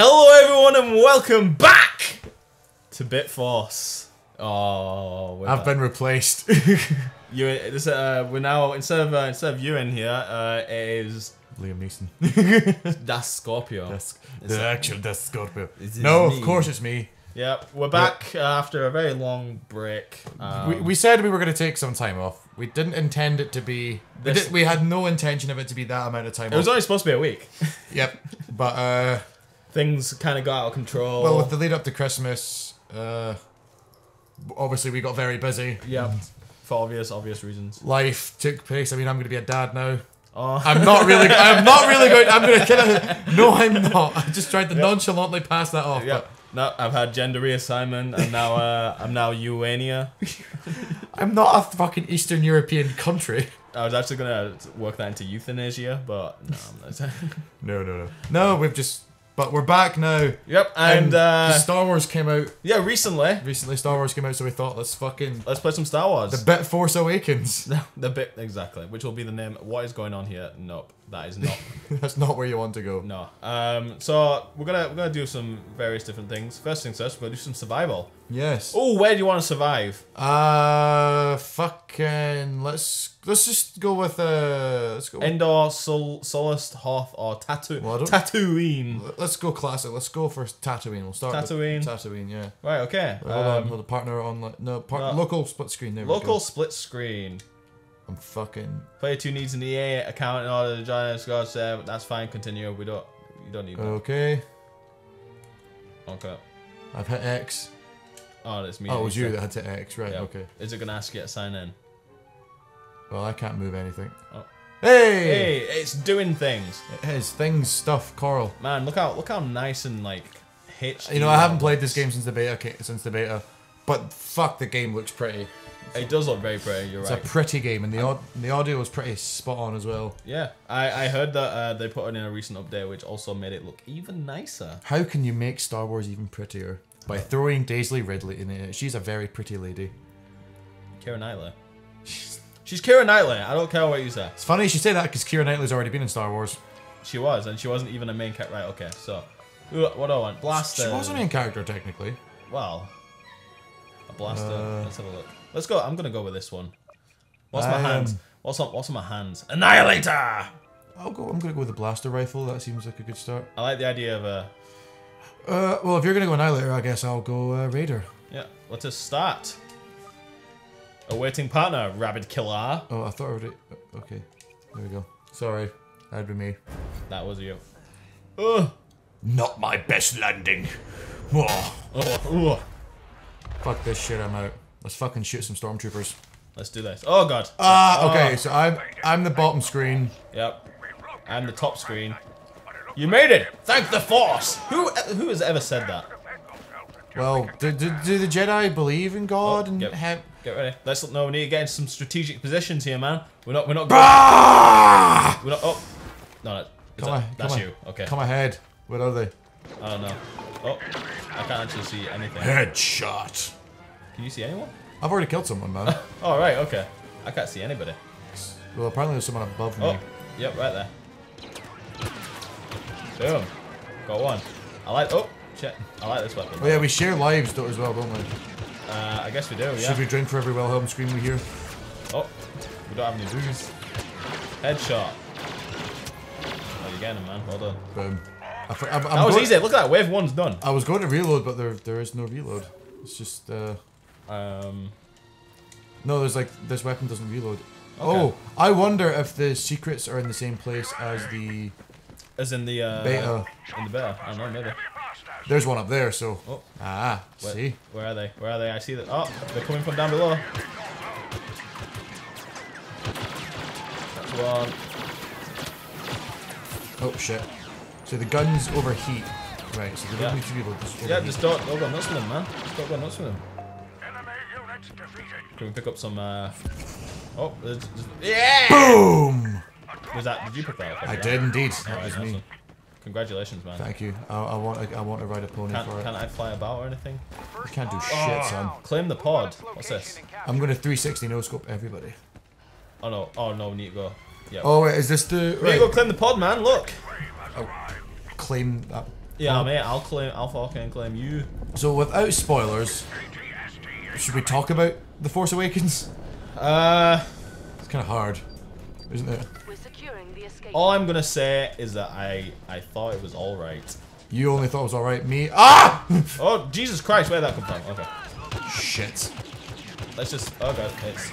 Hello, everyone, and welcome back to Bitforce. Oh, I've been replaced. You, this, uh, we're now instead of uh, instead of you in here, uh, it is Liam Neeson. Das Scorpio. That's the actual Death Scorpio. No, me. of course it's me. Yep, we're back uh, after a very long break. Um, we, we said we were going to take some time off. We didn't intend it to be. We, did, we had no intention of it to be that amount of time it was only supposed to be a week. Yep. But, uh, Things kind of got out of control. well, with the lead up to Christmas, uh, obviously we got very busy. yep, for obvious obvious reasons. Life took place. I mean, I'm going to be a dad now. Oh, I'm not really. I'm not really going. I'm going to kill it. No, I'm not. I just tried to nonchalantly pass that off. Yeah. No, I've had gender reassignment, and now uh, I'm now Uania. I'm not a fucking Eastern European country. I was actually gonna work that into euthanasia, but no, I'm not. No, no, no. No, we've just. But we're back now. yep, and uh, Star Wars came out yeah, recently, recently. Star Wars came out, so we thought let's fucking let's play some Star Wars. the Bit Force Awakens. The bit exactly, which will be the name. What is going on here? Nope, that is not. That's not where you want to go. no. Um. So we're gonna we're gonna do some various different things. First things first, we're gonna do some survival. Yes. Oh, where do you want to survive? Uh, fucking. Let's let's just go with uh. Let's go. Endor, Sol, Sullust, Hoth, or Tatoo Well, Tatooine? let's go classic. Let's go for Tatooine. We'll start Tatooine. with Tatooine. Yeah. Right. Okay. Hold on. Um, Hold the partner on. Like, no, part, no. local split screen. There we local split screen. I'm fucking. Player two needs an EA account in order to join us. God said that's fine. Continue. We don't. You don't need that. Okay. Okay. I've hit X. Oh, that's me. Oh, it was you that had to X. Right. Yeah. Okay. Is it gonna ask you to sign in? Well, I can't move anything. Oh. Hey! Hey, it's doing things. It is things, stuff, Coral. Man, look how look how nice and like hitched. You know, I haven't played this game since the beta. Since the beta, but fuck, the game looks pretty. It does look very pretty. You're right. It's right. a pretty game, and the aud- the audio was pretty spot on as well. yeah, I I heard that uh, they put it in a recent update, which also made it look even nicer. How can you make Star Wars even prettier? By throwing Daisy Ridley in it. She's a very pretty lady. Keira Knightley. She's Keira Knightley. I don't care what you say. It's funny you should say that because Keira Knightley's already been in Star Wars. She was, and she wasn't even a main character. Right? Okay, so what do I want? Blaster. She was a main character technically. Well, a blaster. Uh, Let's have a look. Let's go. I'm gonna go with this one. What's my Um, hands? What's on What's on my hands? Annihilator. I'll go. I'm gonna go with the blaster rifle. That seems like a good start. I like the idea of a. Uh, well, if you're gonna go Annihilator, I guess I'll go uh, Raider. Yeah. Let's just start. Awaiting partner, Rabid Killer. Oh, I thought I already. Okay, there we go. Sorry, that'd be me. That was you. Ugh. Not my best landing. Whoa. Oh, ugh. Fuck this shit, I'm out. Let's fucking shoot some stormtroopers. Let's do this. Oh god. Ah, okay, Oh. so I'm I'm the bottom screen. Yep. I'm the top screen. You made it! Thank the Force! Who who has ever said that? Well, do, do, do the Jedi believe in God Oh, and yep. have? Get ready. Let's no we need to get some strategic positions here, man. We're not we're not going, we're not oh no, no Come that- on, that's come on. you. Okay. Come ahead. Where are they? I don't know. Oh I can't actually see anything. Headshot. Can you see anyone? I've already killed someone, man. Oh right, okay. I can't see anybody. well, apparently there's someone above me. Oh, yep, right there. Boom. Got one. I like oh shit. I like this weapon. Oh yeah, we share lives though as well, don't we? Uh, I guess we do, yeah. Should we drink for every Wilhelm scream we hear? Oh, we don't have any booze. Headshot. Oh, you're getting him, man. Well done. Boom. I I'm, I'm That was easy. Look at that. Wave one's done. I was going to reload, but there there is no reload. It's just uh Um, no. There's like this weapon doesn't reload. Okay. Oh, I wonder if the secrets are in the same place as the as in the uh, beta. In the beta. I don't know, maybe. There's one up there, so Oh. ah, Where, see. Where are they? Where are they? I see that. Oh, they're coming from down below. That's one. Oh shit. So the guns overheat. Right, so they Yeah. don't need to reload. Yeah, just don't, don't go nuts with them, man. Just don't go nuts with them. Can we pick up some, uh... Oh, there's, there's, yeah! Boom! Was that, did you pick that up? I did indeed. That Alright, was me. Congratulations, man. Thank you. I, I want I, I want to ride a pony Can't, for it. can't I fly about or anything? You can't do shit, son. Claim the pod. What's this? I'm gonna 360 no scope everybody. Oh no, oh no, we need to go. Yeah. Oh wait, is this the we need to go claim the pod, man, look! Claim that. Yeah, mate. I'll claim. I'll fucking claim you. So without spoilers, should we talk about The Force Awakens? Uh, It's kind of hard, isn't it? We're securing the escape. all I'm gonna say is that I I thought it was all right. You only thought it was alright. Me, ah! Oh Jesus Christ! Where would that come from? Okay, Shit. let's just. Oh god, it's.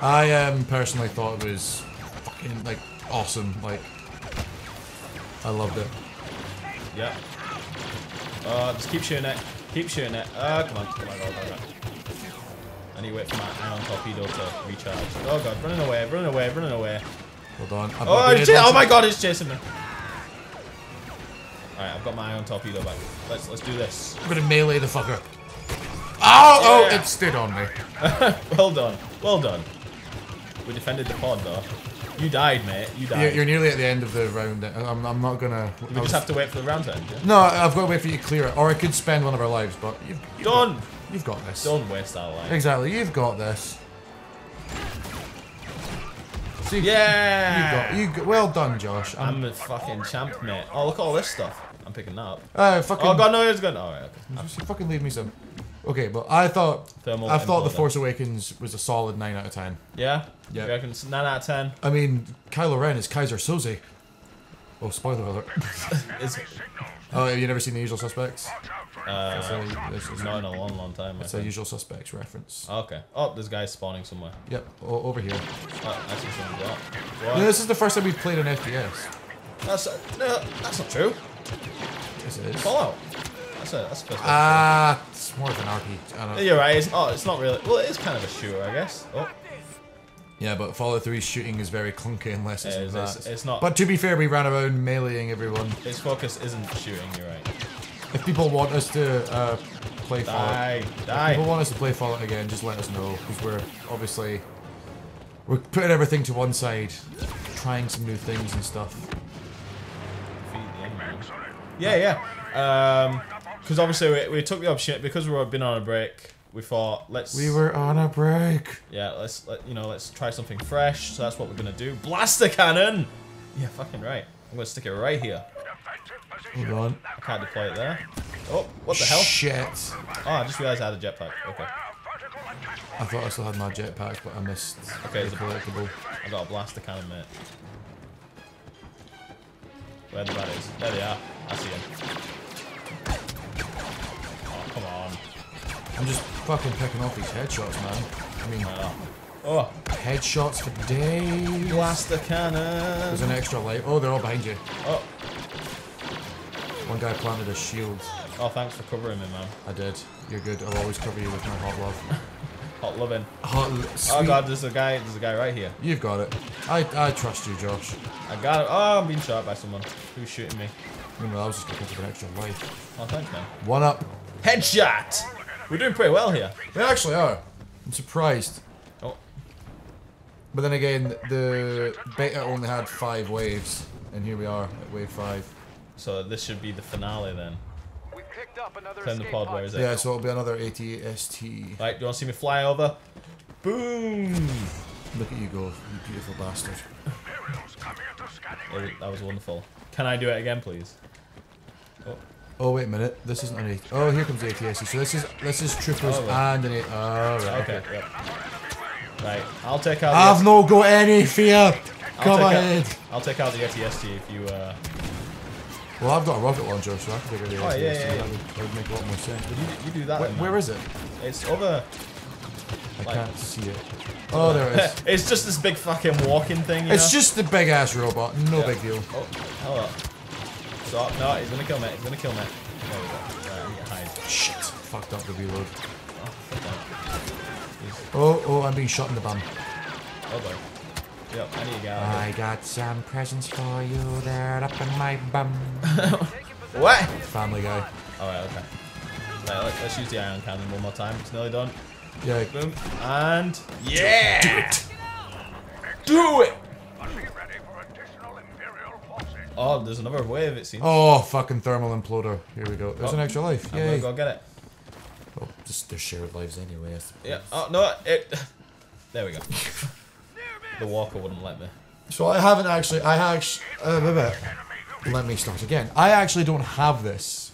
I um personally thought it was fucking like awesome. Like I loved it. Yeah. Uh, just keep shooting it. Keep shooting it. Uh, come on, come on, come on, come on. I need to wait for my ion torpedo to recharge. Oh god, running away, running away, running away. Hold on. I've Oh, it's oh my god, it's chasing me. Alright, I've got my ion torpedo back. Let's let's do this. I'm gonna melee the fucker. Oh, oh, Yeah. it stayed on me. well done. Well done. We defended the pod though. You died, mate. You died. You're, you're nearly at the end of the round. I'm, I'm not gonna. we was- just have to wait for the round to end, yeah? No, I've got to wait for you to clear it, or I could spend one of our lives. But you've, you've Done! You've got this. Don't waste our life. Exactly, you've got this. See, Yeah! you got you. Got, well done, Josh. I'm, I'm a fucking champ, mate. Oh, look at all this stuff. I'm picking that up. uh, fucking. Oh god, no, it's good. Alright, okay. Just fucking leave me some. Okay, but I thought Thermal I thought the. Force Awakens was a solid nine out of ten. Yeah? Yeah. You 9 out of 10? I mean, Kylo Ren is Keyser Soze. Oh, spoiler alert. It's, oh, have you never seen The Usual Suspects? uh, It's a, it's, it's not in a long, long time. It's a think. Usual Suspects reference. Okay. Oh, this guy's spawning somewhere. Yep, o- over here. Oh, I see something got. No, this is the first time we've played an FPS. That's, uh, no, that's not true. Yes, it is. Fallout. That's a, that's a first Ah, it's more of an RPG. I don't know. You're right. It's, oh, it's not really. Well, it is kind of a shooter, I guess. Oh, Yeah, but Fallout 3's shooting is very clunky unless it's, It is, that. it's- it's not- But to be fair, we ran around meleeing everyone. its focus isn't shooting. You're right. If people want us to uh, play Fallout, Die, if people die. want us to play Fallout again, just let us know because we're obviously we're putting everything to one side, trying some new things and stuff. Defeat the enemy. Yeah, yeah. Um, because obviously we, we took the option because we've been on a break. We thought let's We were on a break. yeah let's let you know let's try something fresh. So that's what we're gonna do. Blaster cannon. Yeah, fucking right. I'm gonna stick it right here. Hold on. I can't deploy it there. Oh, what the hell? Shit. Oh, I just realized I had a jetpack. Okay. I thought I still had my jetpack, but I missed Okay, the the- collectible. I got a blaster cannon, mate. Where the bad is? There they are. I see them. Oh. I'm just fucking picking off these headshots, man. I mean, Oh. Oh, headshots for days. blaster cannon. There's an extra light. Oh, they're all behind you. Oh, One guy planted a shield. oh, thanks for covering me, man. I did. You're good. I'll always cover you with my hot love. Hot loving. Hot, Oh god, there's a guy. There's a guy right here. You've got it. I I trust you, Josh. I got it. Oh, I'm being shot by someone. Who's shooting me? Meanwhile, I was just looking for an extra life. Oh, thanks, man. One up. Headshot. We're doing pretty well here. We actually are. I'm surprised. Oh, But then again, the beta only had five waves, and here we are at wave five. so this should be the finale then. We picked up another Turn the pod. pod. Where is it? Yeah, so it'll be another ATST. Right, do you want to see me fly over? Boom. Look at you go, you beautiful bastard. Oh, that was wonderful. Can I do it again, please? Oh, Oh wait a minute, this isn't an AT. Oh, here comes the ATST. So this is this is troopers Oh, right. and an AT. Oh right. okay. Yep. Right, I'll take out. I've no got any fear. I'll Come take out- ahead. I'll take out the ATST if you. Uh, Well, I've got a rocket launcher, so I can take out the Oh, ATST. yeah, yeah, yeah. That, would, that would make a lot more sense. you, you do that. Where, then, where it? It's over. I Like- can't see it. Oh, there it is. it's just this big fucking walking thing. You It's know? just the big ass robot. No Yeah. big deal. Oh, up. Stop. No, he's gonna kill me. He's gonna kill me. There we go. Right, I need to hide. Shit. Fucked up the reload. Oh, fuck that. He's- Oh, oh, I'm being shot in the bum. Oh boy. Yep, I need to get out I got some presents for you there up in my bum. What? Family guy. Oh, Alright, okay. Right, let, let's use the ion cannon one more time. It's nearly done. Yeah. Boom. And. Yeah! Do it! Do it! Oh, there's another wave, it seems. Oh, fucking thermal imploder. Here we go. There's Oh. an extra life. I'm gonna go get it. Oh, just they're shared lives anyway. Yeah. Oh, no, it. There we go. the walker wouldn't let me. So I haven't actually. I actually. Uh. Let me start again. I actually don't have this.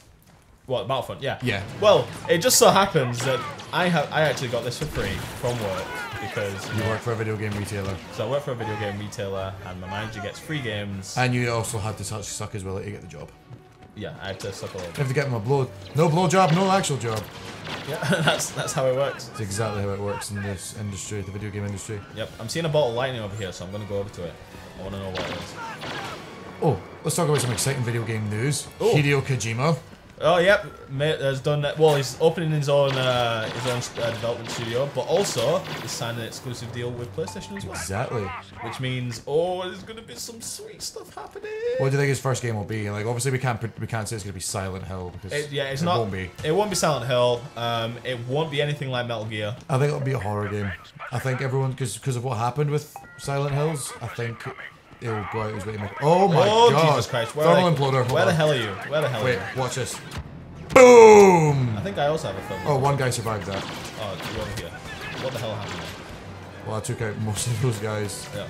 What Battlefront? Yeah. Yeah. Well, it just so happens that I have I actually got this for free from work because You work for a video game retailer. so I work for a video game retailer and my manager gets free games. And you also had to suck, suck his willy to get the job. yeah, I had to suck a You have to get him a blow. No blow job, no actual job. Yeah, that's that's how it works. It's exactly how it works in this industry, the video game industry. Yep. I'm seeing a bolt of lightning over here, so I'm gonna go over to it. I want to know what it is. Oh, let's talk about some exciting video game news. Oh. Hideo Kojima. Oh, yep. Mate has done that. Well, he's opening his own uh, his own uh, development studio, but also he's signed an exclusive deal with PlayStation as well. Exactly. Which means, oh, there's gonna be some sweet stuff happening. What do you think his first game will be? Like, obviously we can't we can't say it's gonna be Silent Hill because It, yeah, it's it not. won't be. It won't be Silent Hill. Um, it won't be anything like Metal Gear. I think it'll be a horror game. I think everyone because because of what happened with Silent Hills, I think out his way to make. Oh my oh god! Jesus Christ! Where, Thermal imploder. hold where the hell are you? Where the hell Wait, are you? watch this. Boom! I think I also have a film. Oh, one guy survived that. Oh, you're over here. What the hell happened? there? Well, I took out most of those guys. Yeah.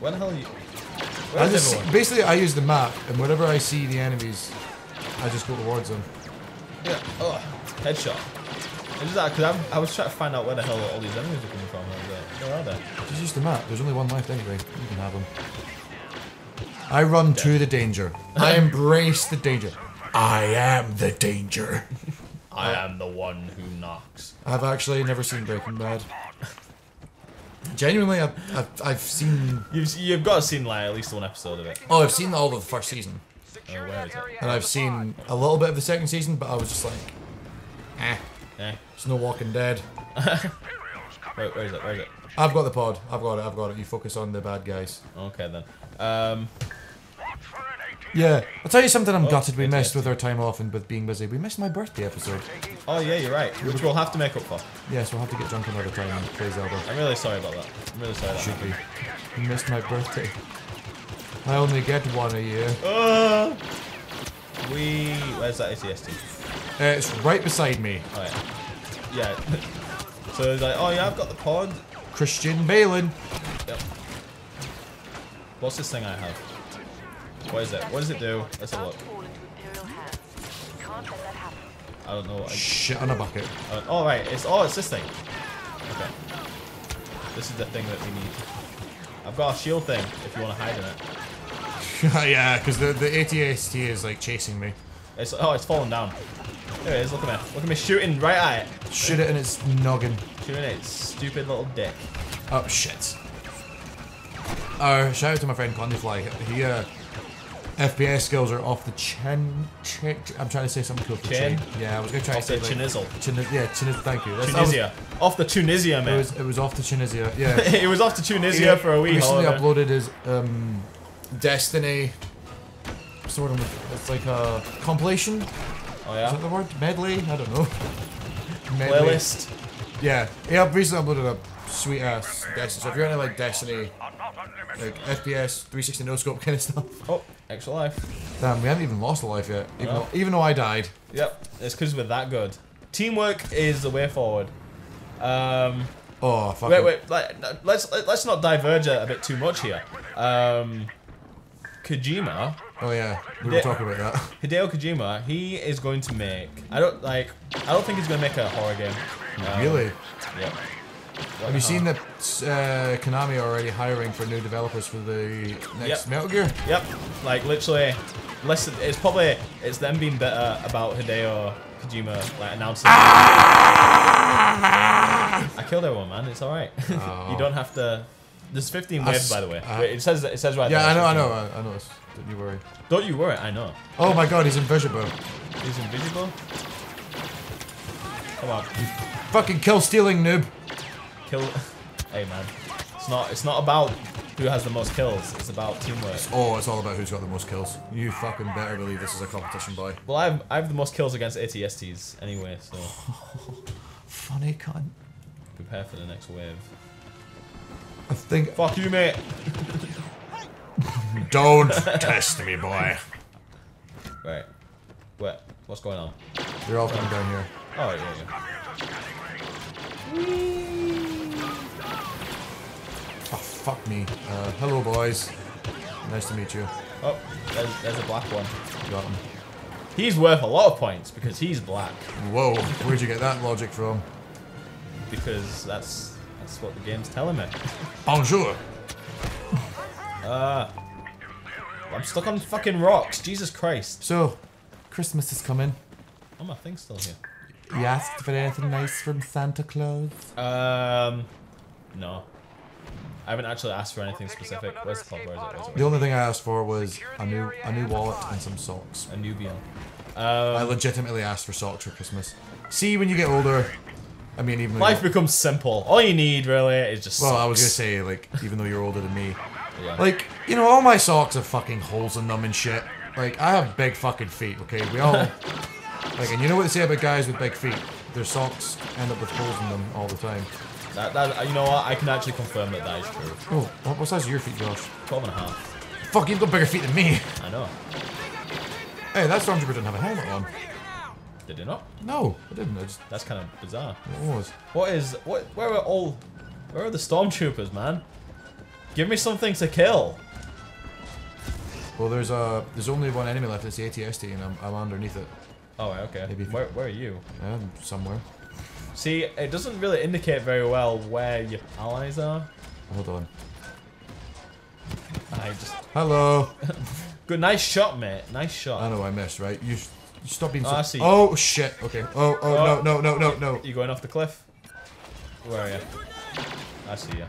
Where the hell are you? I Where's just everyone? basically I use the map, and whenever I see the enemies, I just go towards them. Yeah. Oh, headshot. Is that because uh, I was trying to find out where the hell all these enemies are coming from? Like, where are they? Just use the map. There's only one left anyway. You can have them. I run to the danger. I embrace the danger. I am the danger. I am the one who knocks. I've actually never seen Breaking Bad. Genuinely, I've, I've, I've seen. You've you've got to seen like at least one episode of it. Oh, I've seen all of the first season, Oh, where is it? and I've seen a little bit of the second season, but I was just like, eh, Eh. it's no Walking Dead. Wait, where is it? Where is it? I've got the pod. I've got it. I've got it. You focus on the bad guys. Okay then. Um, Yeah, I'll tell you something. I'm Oh, gutted we missed with our time off and with being busy. We missed my birthday episode. oh yeah, you're right. Which we'll have to make up for. Yes, we'll have to get drunk another time and play Zelda. I'm really sorry about that. I'm really sorry. That Should happened. be. You missed my birthday. I only get one a year. Uh, we. Where's that ATST? Uh, it's right beside me. Oh yeah. Yeah. so it's like, oh yeah, I've got the pod. Christian Balin. Yep. What's this thing I have? What is it? What does it do? Let's have a look. fall into Imperial hands. Can't let that happen. I don't know. I, Shit on a bucket. uh, oh right, it's oh it's this thing. Okay. This is the thing that we need. I've got a shield thing if you want to hide in it. yeah, because the, the ATST is like chasing me. It's oh it's fallen down. There it is. Look at me. Look at me shooting right at it. Shoot it in its noggin. Shooting its stupid little dick. Oh, shit. Uh, shout out to my friend Condyfly. He, uh, FPS skills are off the chin. Chin. I'm trying to say something cool for Chin? chin. Yeah, I was gonna try Off to the say like, chinizzle. Chin, yeah, Tunisia. Thank you. That's- that was- Tunisia. Off the Tunisia, It man. was, it was off the Tunisia. Yeah. it was off to Tunisia for a week. recently holiday. uploaded his um, Destiny. Sort of. It's like a compilation. Oh yeah? Is that the word? Medley? I don't know. Medley. Playlist. Yeah. Yeah. I've recently uploaded a sweet ass Destiny. So if you're into like Destiny, are not unlimited. Like FPS, 360 no scope kind of stuff. Oh, extra life. Damn, we haven't even lost a life yet. Even, No. though, even though I died. Yep. It's because we're that good. Teamwork is the way forward. Um, Oh, fuck. wait, wait. Like, let's let's not diverge a, bit too much here. Um, Kojima, Oh yeah, we were talking about that. Hideo Kojima, he is going to make. I don't like. I don't think he's going to make a horror game. Um, really? Yeah. Have you seen that uh, Konami are already hiring for new developers for the next Yep. Metal Gear? Yep. Like literally, less. It's probably it's them being better about Hideo Kojima like announcing. I killed everyone, man. It's all right. Oh. you don't have to. There's 15 waves, by the way. uh, Wait, it says it says right Yeah, there. Yeah, I know, I know, I, I know. This. Don't you worry. Don't you worry. I know. Oh my god, he's invisible. He's invisible. Come on, Fucking kill stealing noob. Kill. hey, man. It's not. It's not about who has the most kills. It's about teamwork. Oh, it's all about who's got the most kills. You fucking better believe this is a competition, boy. Well, I have I have the most kills against ATSTs anyway, so Funny cunt. prepare for the next wave. I think. Fuck you, mate. Don't test me, boy. Right. What? What's going on? You're all coming down here. Oh, yeah, yeah. Oh, fuck me. Uh, hello, boys. Nice to meet you. Oh, there's, there's a black one. Got him. He's worth a lot of points because he's black. Whoa, where'd you get that logic from? Because that's that's what the game's telling me. Bonjour. Uh, I'm stuck on fucking rocks. Jesus Christ. So, Christmas is coming. Oh, my thing's still here. You asked for anything nice from Santa Claus? Um, no. I haven't actually asked for anything specific. Where's the club? Where is it? Where's it? The only thing I asked for was a new a new wallet and some socks. A Nubian. I Um, legitimately asked for socks for Christmas. See, when you get older, I mean, even life becomes simple. All you need really is just. well, I was gonna say like, even though you're older than me, Yeah. like you know, all my socks have fucking holes in them and shit. Like I have big fucking feet. Okay, we all like, and you know what they say about guys with big feet? Their socks end up with holes in them all the time. That, that, you know what? I can actually confirm that that is true. Oh, what, what size are your feet, Josh? 12 and a half. Fuck, you've got bigger feet than me. I know. Hey, that stormtrooper didn't have a helmet on. Did it not? No, I didn't. I just That's kind of bizarre. it was. What is what? Where are all? Where are the stormtroopers, man? Give me something to kill. Well, there's uh, there's only one enemy left. It's the ATST, and I'm, I'm underneath it. Oh, okay. Maybe Where, where are you? Um, somewhere. See, it doesn't really indicate very well where your allies are. Hold on. I just Hello. good, nice shot, mate. Nice shot. I know I missed, right? You, you stop being so. Oh, I see. Oh shit. Okay. Oh, oh, Oh. no, no, no, no, no. You going off the cliff? Where are you? I see you.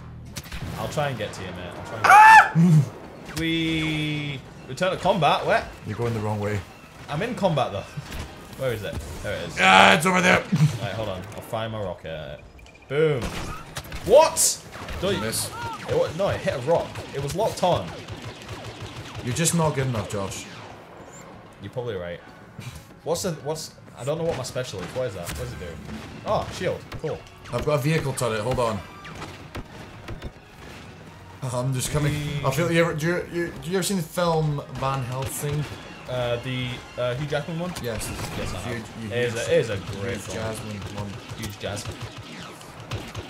I'll try and get to you, mate. I'll try and Ah! get to you. We return to combat. Where? You're going the wrong way. I'm in combat though. Where is it? There it is. Ah, it's over there. Right, hold on. I'll fire my rocket. Boom. What? Don't you, Miss. it, no, it hit a rock. It was locked on. You're just not good enough, Josh. You're probably right. What's the what's? I don't know what my special is. What is that? What does it do? Oh, shield. Cool. I've got a vehicle turret. Hold on. I'm just coming. I feel you ever do you, you, do you ever seen the film Van Helsing? Uh, the uh, Hugh Jackman one. Yes. Yes, I have. Huge- you It is a, it is a great huge film. Jasmine one. Huge jazz.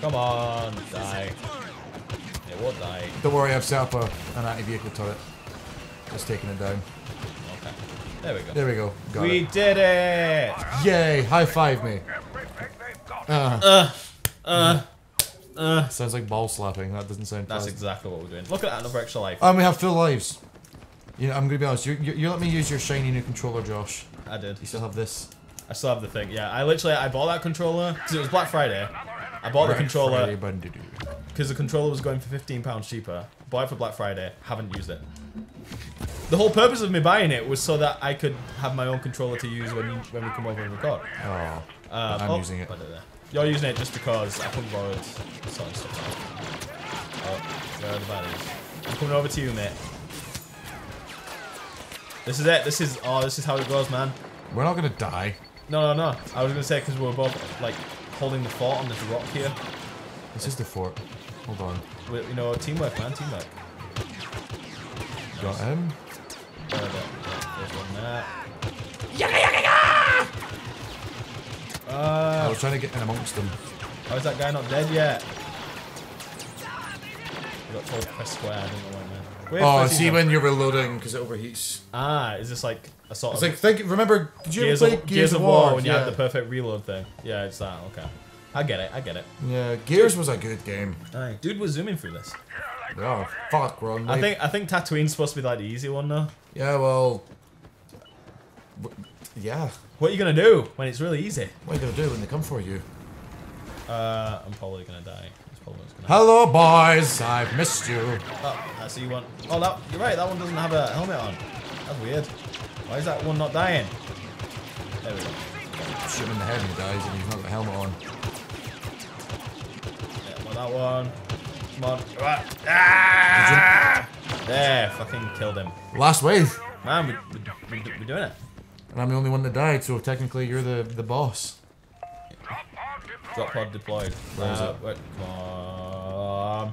Come on, die. It won't die. Don't worry, I've set up a, an anti-vehicle turret. Just taking it down. Okay. There we go. There we go. Got we it. did it! Yay! High five me. Everything. Uh, Uh, uh. sounds like ball slapping. That doesn't sound. That's pleasant. exactly what we're doing. Look at that, another extra life. And we have full lives. You know, I'm gonna be honest. You, you, you let me use your shiny new controller, Josh. I did. You still have this. I still have the thing. Yeah, I literally I bought that controller because it was Black Friday. I bought the Black controller Friday Bandido. because the controller was going for 15 pounds cheaper. Bought it for Black Friday. Haven't used it. The whole purpose of me buying it was so that I could have my own controller to use when you, when we come over and record. Oh, Uh, I'm oh, using it. but, You're using it just because I couldn't borrow it. Stop that. Oh, where are the batteries? I'm coming over to you, mate. This is it. This is oh, this is how it goes, man. We're not gonna die. No, no, no. I was gonna say because we're both like holding the fort on this rock here. This is the fort. Hold on. We, you know, teamwork, man, teamwork. Got him. Where are they? Yeah, There's one there. I Uh, I was trying to get in amongst them. how is that guy not dead yet? I got told press square. I don't know why, Oh, press see when you're reloading because it overheats. Ah, is this like a sort It's of like think. Remember? Did you Gears ever of, play Gears of War when you had the perfect reload thing? Yeah, it's that. Okay, I get it. I get it. yeah, Gears was a good game. Aye. Dude was zooming through this. Oh fuck, we're. I think I think Tatooine's supposed to be like the easy one though. Yeah, well. w- Yeah. What are you gonna do when it's really easy? What are you gonna do when they come for you? Uh, I'm probably gonna die. That's probably what's gonna happen. Hello, boys. I've missed you. Oh, I see one. Oh, that you're right. That one doesn't have a helmet on. That's weird. Why is that one not dying? There we go. Shoot him in the head and he dies, and he's not got a helmet on. Yeah, well, that one. Come on. Ah! There, fucking killed him. Last wave, Man, we, we, we, we're doing it. and I'm the only one that died, so technically you're the the boss. Drop pod deployed. Where is Uh, it? wait, come on.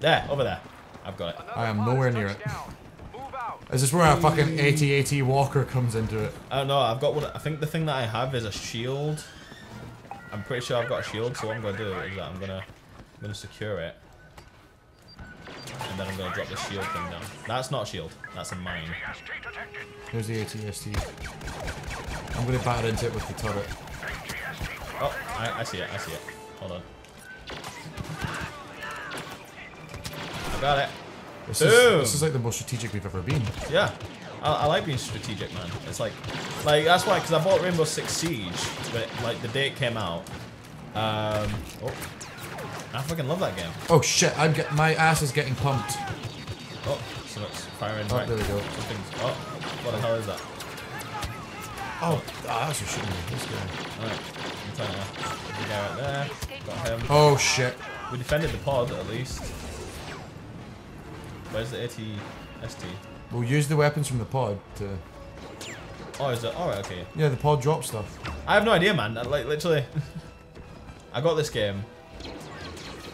There, over there. I've got it. I am nowhere near it. Down. Move out. Is this where a fucking AT-AT walker comes into it? I don't know. I've got one. I think the thing that I have is a shield. I'm pretty sure I've got a shield. So what I'm gonna do is that I'm gonna, I'm gonna secure it. And and then I'm gonna drop the shield thing down. That's not a shield. That's a mine. Here's the ATST. I'm gonna batter into it with the turret. Oh, I, I see it. I see it. Hold on. I got it. This is, this is like the most strategic we've ever been. Yeah, I, I like being strategic, man. It's like, like that's why, because I bought Rainbow Six Siege, but like the day it came out. Um, oh, I fucking love that game. Oh shit! I'm get my ass is getting pumped. Oh, so it's firing Oh, right. there we go. Something's, oh, what the hell is that? Oh, ah, that's what shooting me. This guy. Alright, I'm telling you. A guy right there. Got him. Oh shit! We defended the pod at least. Where's the AT-ST? We'll use the weapons from the pod to. Oh, is it? Alright, okay. Yeah, the pod drop stuff. I have no idea, man. I, like, literally. I got this game.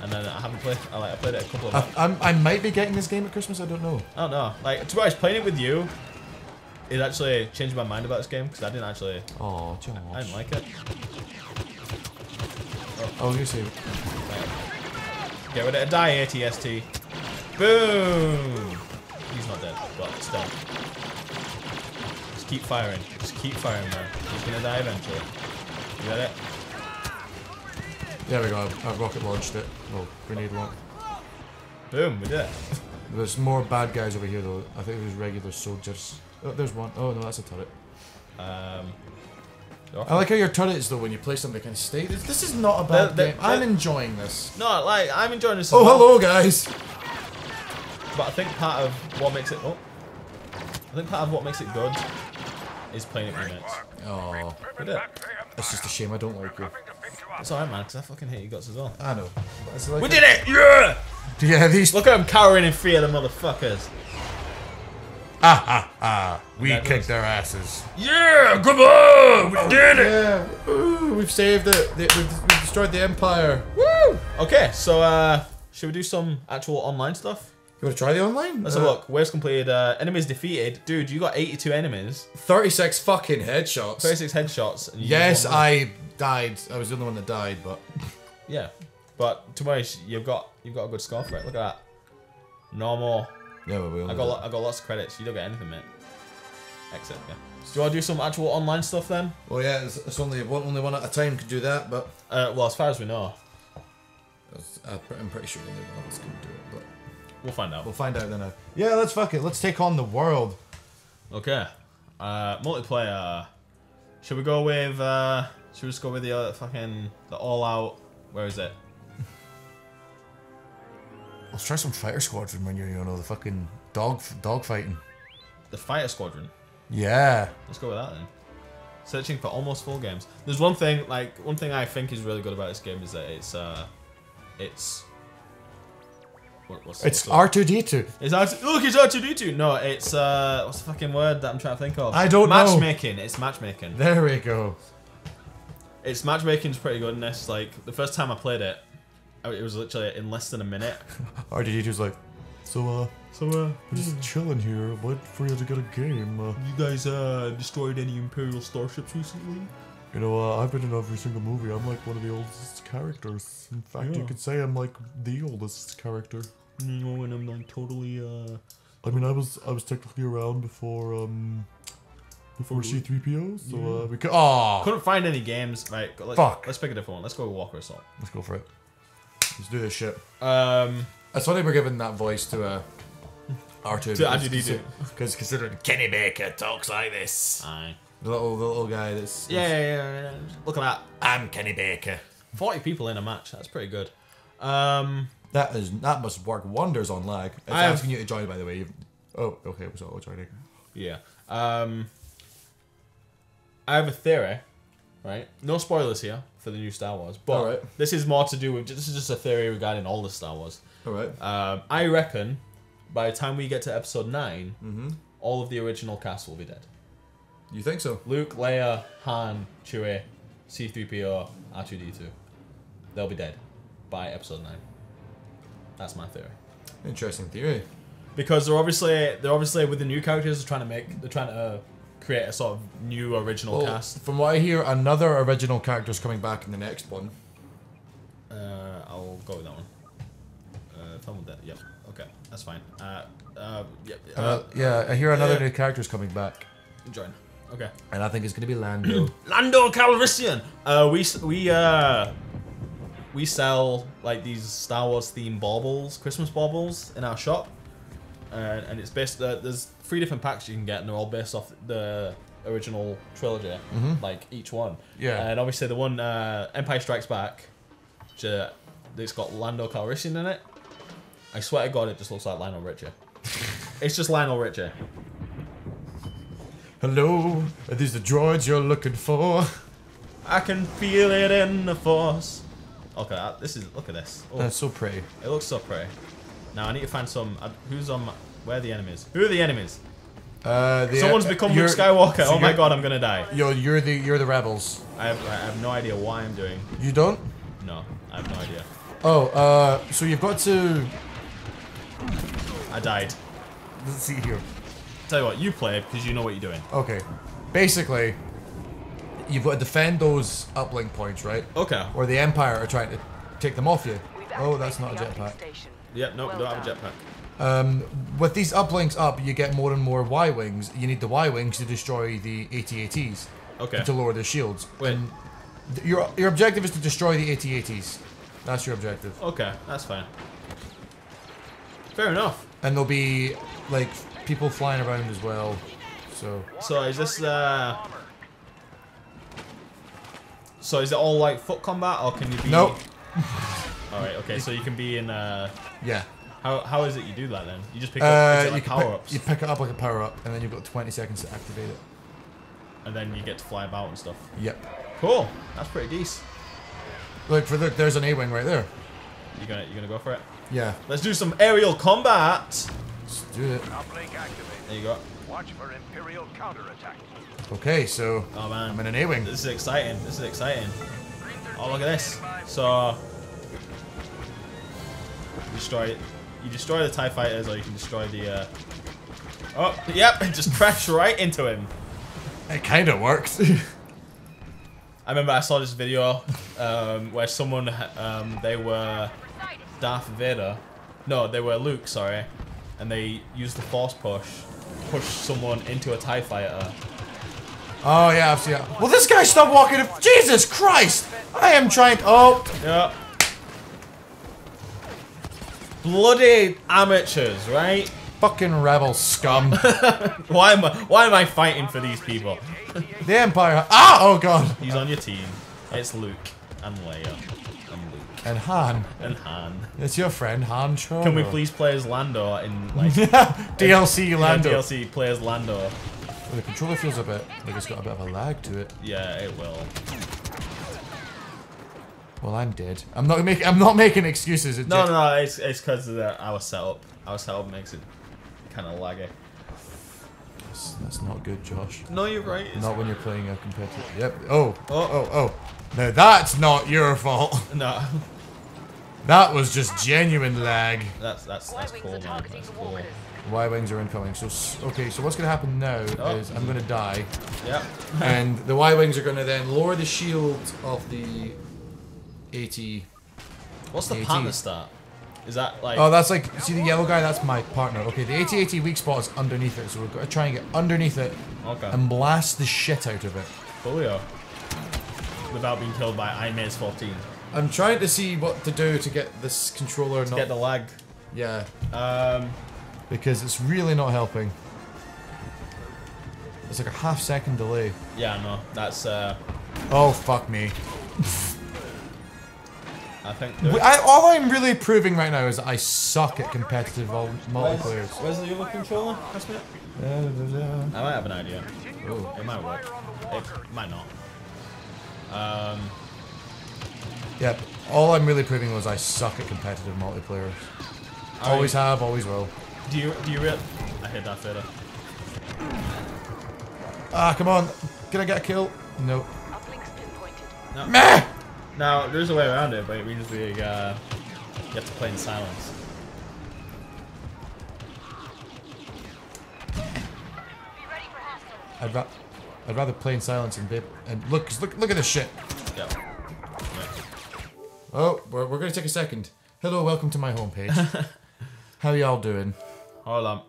And then I haven't played. I like I played it a couple of. I. I'm, I might be getting this game at Christmas. I don't know. I don't know. Like to be honest, playing it with you, it actually changed my mind about this game because I didn't actually. Oh, Josh. I didn't like it. Oh, gonna say. Like, get ready to die, ATST. Boom! He's not dead, but still. Just keep firing. Just keep firing, man. He's gonna die eventually. You got it? There we go. I've, I've rocket launched it. Well, grenade launch. Boom! We did it. There's more bad guys over here though. I think there's regular soldiers. Oh, there's one. Oh no, that's a turret. Um. I like how your turrets though when you play them they can stay. This, this is not a bad game. I'm enjoying this. No, like I'm enjoying this. Oh well, hello guys. But I think part of what makes it. Oh. I think part of what makes it good is playing it with mates. Oh, did it. it's just a shame I don't like you. It's alright, man, because I fucking hate you guts as well. I know. Like We did it! Yeah! Yeah, these. Look at him cowering in fear, the motherfuckers. Ah ah ah. We That kicked their asses. Yeah, come on! We did it! Yeah. Ooh, we've saved it. We've, we've destroyed the empire. Woo! Okay, so uh, should we do some actual online stuff? You want to try the online? Let's Uh, have a look. Waves completed. Uh, enemies defeated. Dude, you got 82 enemies, 36 fucking headshots. 36 headshots. And you Yes. I died. I was the only one that died, but Yeah, but to be honest, you've got you've got a good score for it. Look at that. No more. Yeah, well, we I got lo- I got lots of credits. You don't get anything, mate. Exit. Yeah. Do you want to do some actual online stuff then? Well, yeah, it's, it's only one, only one at a time can do that, but Uh, well, as far as we know, I'm pretty sure only one of us can do it. But we'll find out. we'll find out then. Yeah, let's fuck it. Let's take on the world. Okay. Uh, multiplayer. Should we go with? Uh, should we just go with the uh, fucking the all out? Where is it? Let's try some fighter squadron when you're, you know, the fucking dog dog fighting. The fighter squadron. Yeah. Let's go with that then. Searching for almost full games. There's one thing, like one thing I think is really good about this game is that it's uh, it's. What, what's, It's R2D2. It's R- look, it's R2D2. No, it's uh, what's the fucking word that I'm trying to think of? I don't know. matchmaking. It's matchmaking. There we go. It's matchmaking's pretty good in this. Like the first time I played it, it was literally in less than a minute. R2D2's like, so, uh, So, uh, we're just chilling here. Wait for you to get a game. Uh, you guys uh destroyed any Imperial starships recently? you know, uh, I've been in every single movie. I'm like one of the oldest characters. In fact, you could say I'm like the oldest character. No, and I'm like totally uh. I mean, I was I was technically around before um before Before C3PO, so uh, we could. Oh, Couldn't find any games. Right, go- let's, Fuck. Let's pick a different one. Let's go with Walker Assault. let's go for it. Let's do this shit. Um, That's funny we're giving that voice to uh, R2. To R2D2. Because considering Kenny Baker talks like this. aye. The little, the little guy that's. Yeah, yeah, yeah, yeah. Look at that. I'm Kenny Baker. Forty people in a match. That's pretty good. Um, That is that must work wonders on lag. It's I have- asking you to join, by the way. You've- Oh, okay, it was auto joining. yeah. Um, I have a theory, right? No spoilers here for the new Star Wars, but Alright. this is more to do with. This is just a theory regarding all the Star Wars. All right. Um, I reckon by the time we get to Episode 9 Mm-hmm. all of the original cast will be dead. You think so? Luke, Leia, Han, Chewie, C-3PO, R2-D2. They'll be dead by Episode 9. That's my theory. Interesting theory. Because they're obviously they're obviously with the new characters they're trying to make they're trying to uh, create a sort of new original Well, cast. from what I hear, another original character is coming back in the next one. Uh, I'll go with that one. Uh, film dead. Yep. Okay. That's fine. Uh, uh, yeah, Uh, uh, yeah, I hear another yeah. new character's coming back, join. Okay. and I think it's gonna be Lando. Lando Calrissian. Uh, we we uh we sell like these Star Wars themed baubles, Christmas baubles in our shop, and and it's based. Uh, there's three different packs you can get, and they're all based off the original trilogy, like each one. Yeah. And obviously the one uh, Empire Strikes Back, which, uh, it's got Lando Calrissian in it. I swear to God, it just looks like Lionel Richie. it's just Lionel Richie. Hello, are these the droids you're looking for? I can feel it in the force. Okay, this is look at this. Oh, That's so pretty. it looks so pretty. Now I need to find some. Uh, who's on? My, where are the enemies? Who are the enemies? Uh, the, Someone's uh, become you're- Luke Skywalker. so oh my god, I'm gonna die. Yo, you're the you're the rebels. I have I have no idea why I'm doing. You don't? No, I have no idea. Oh, uh, so you've got to. I died. Let's see here. Tell you what, you play because you know what you're doing. Okay, basically, you've got to defend those uplink points, right? Okay. Or the Empire are trying to take them off you. Oh, that's not a activated the uplink jetpack. Station. Yep. No, Well don't have a jetpack. Um, with these uplinks up, you get more and more Y wings. You need the Y wings to destroy the AT-ATs Okay. to lower their shields. Wait. And th- your your objective is to destroy the AT-ATs. That's your objective. Okay, that's fine. Fair enough. And there'll be like people flying around as well. So So is this uh? So is it all like foot combat, or can you be? Nope. All right. Okay. So you can be in. Uh, yeah. how how is it you do that then? You just pick up Uh, is it you, like power pick, ups, you pick it up like a power up, and then you've got 20 seconds to activate it. and then you get to fly about and stuff. Yep. Cool. That's pretty decent. Look for look. There's an A wing right there. You gonna you gonna go for it? Yeah. Let's do some aerial combat. Let's do it. Uplink activated. There you go. Watch for Imperial counterattack. Okay, so Oh man. I'm in an A wing. This is exciting. This is exciting. Oh look at this. So you destroy you destroy the TIE fighters or you can destroy the uh Oh yep, just crash right into him. It kind of works. I remember I saw this video um, where someone um, they were Darth Vader. No, they were Luke, sorry. And they used the force push, push someone into a TIE fighter. oh yeah, I've seen it. Well, this guy stopped walking. Jesus Christ! I am trying. Oh, Yeah. Bloody amateurs, right? fucking rebel scum. Why am I why am I fighting for these people? the Empire. Ah! Oh god. He's on your team. It's Luke and Leia and Luke And Han. and Han. It's your friend Han Cho. Can we please play as Lando in like DLC Lando? DLC play as Lando? Well, the controller feels a bit like it's got a bit of a lag to it. Yeah, it will. Well, I'm dead. I'm not making. I'm not making excuses. It No, no, no, it's it's because our setup. Our setup makes it kind of laggy. That's, that's not good, Josh. No, you're right. It's Not when you're playing a competitive. Yep. Oh. Oh. Oh. Oh. oh. Now that's not your fault. no. That was just genuine lag. That's that's that's Y-wings cool, are man. That's the cool. Y wings are incoming. So okay. So what's gonna happen now Oh. is I'm gonna die, Yep. and the Y wings are gonna then lower the shield of the AT. What's the AT. partner start? Is that like? Oh, that's like see the yellow guy. That's my partner. Okay, the AT-AT weak spot is underneath it, so we're going to try and get underneath it okay. and blast the shit out of it. Coolio. Without being killed by iMaze 14. I'm trying to see what to do to get this controller not. Get the lag. yeah, Um. because it's really not helping. It's like a half second delay. Yeah. No. That's. Uh. Oh fuck me. I think. I, all I'm really proving right now is I suck at competitive mul- Where's, multiplayer. where's the other controller? Pass me it. I might have an idea. Oh. It might work. It might not. Um. Yep. All I'm really proving was I suck at competitive multiplayer. I- Always have, always will. Do you do you real? I hit that Vader. Ah, come on. Can I get a kill? Nope. Uplinks pinpointed. Meh! Now there's a way around it, but it means we uh, you have to play in silence. I'd, ra- I'd rather play in silence and be and look 'cause look look at this shit. Yeah. Oh, we're, we're gonna take a second. Hello, welcome to my homepage. How y'all doing? Hold on.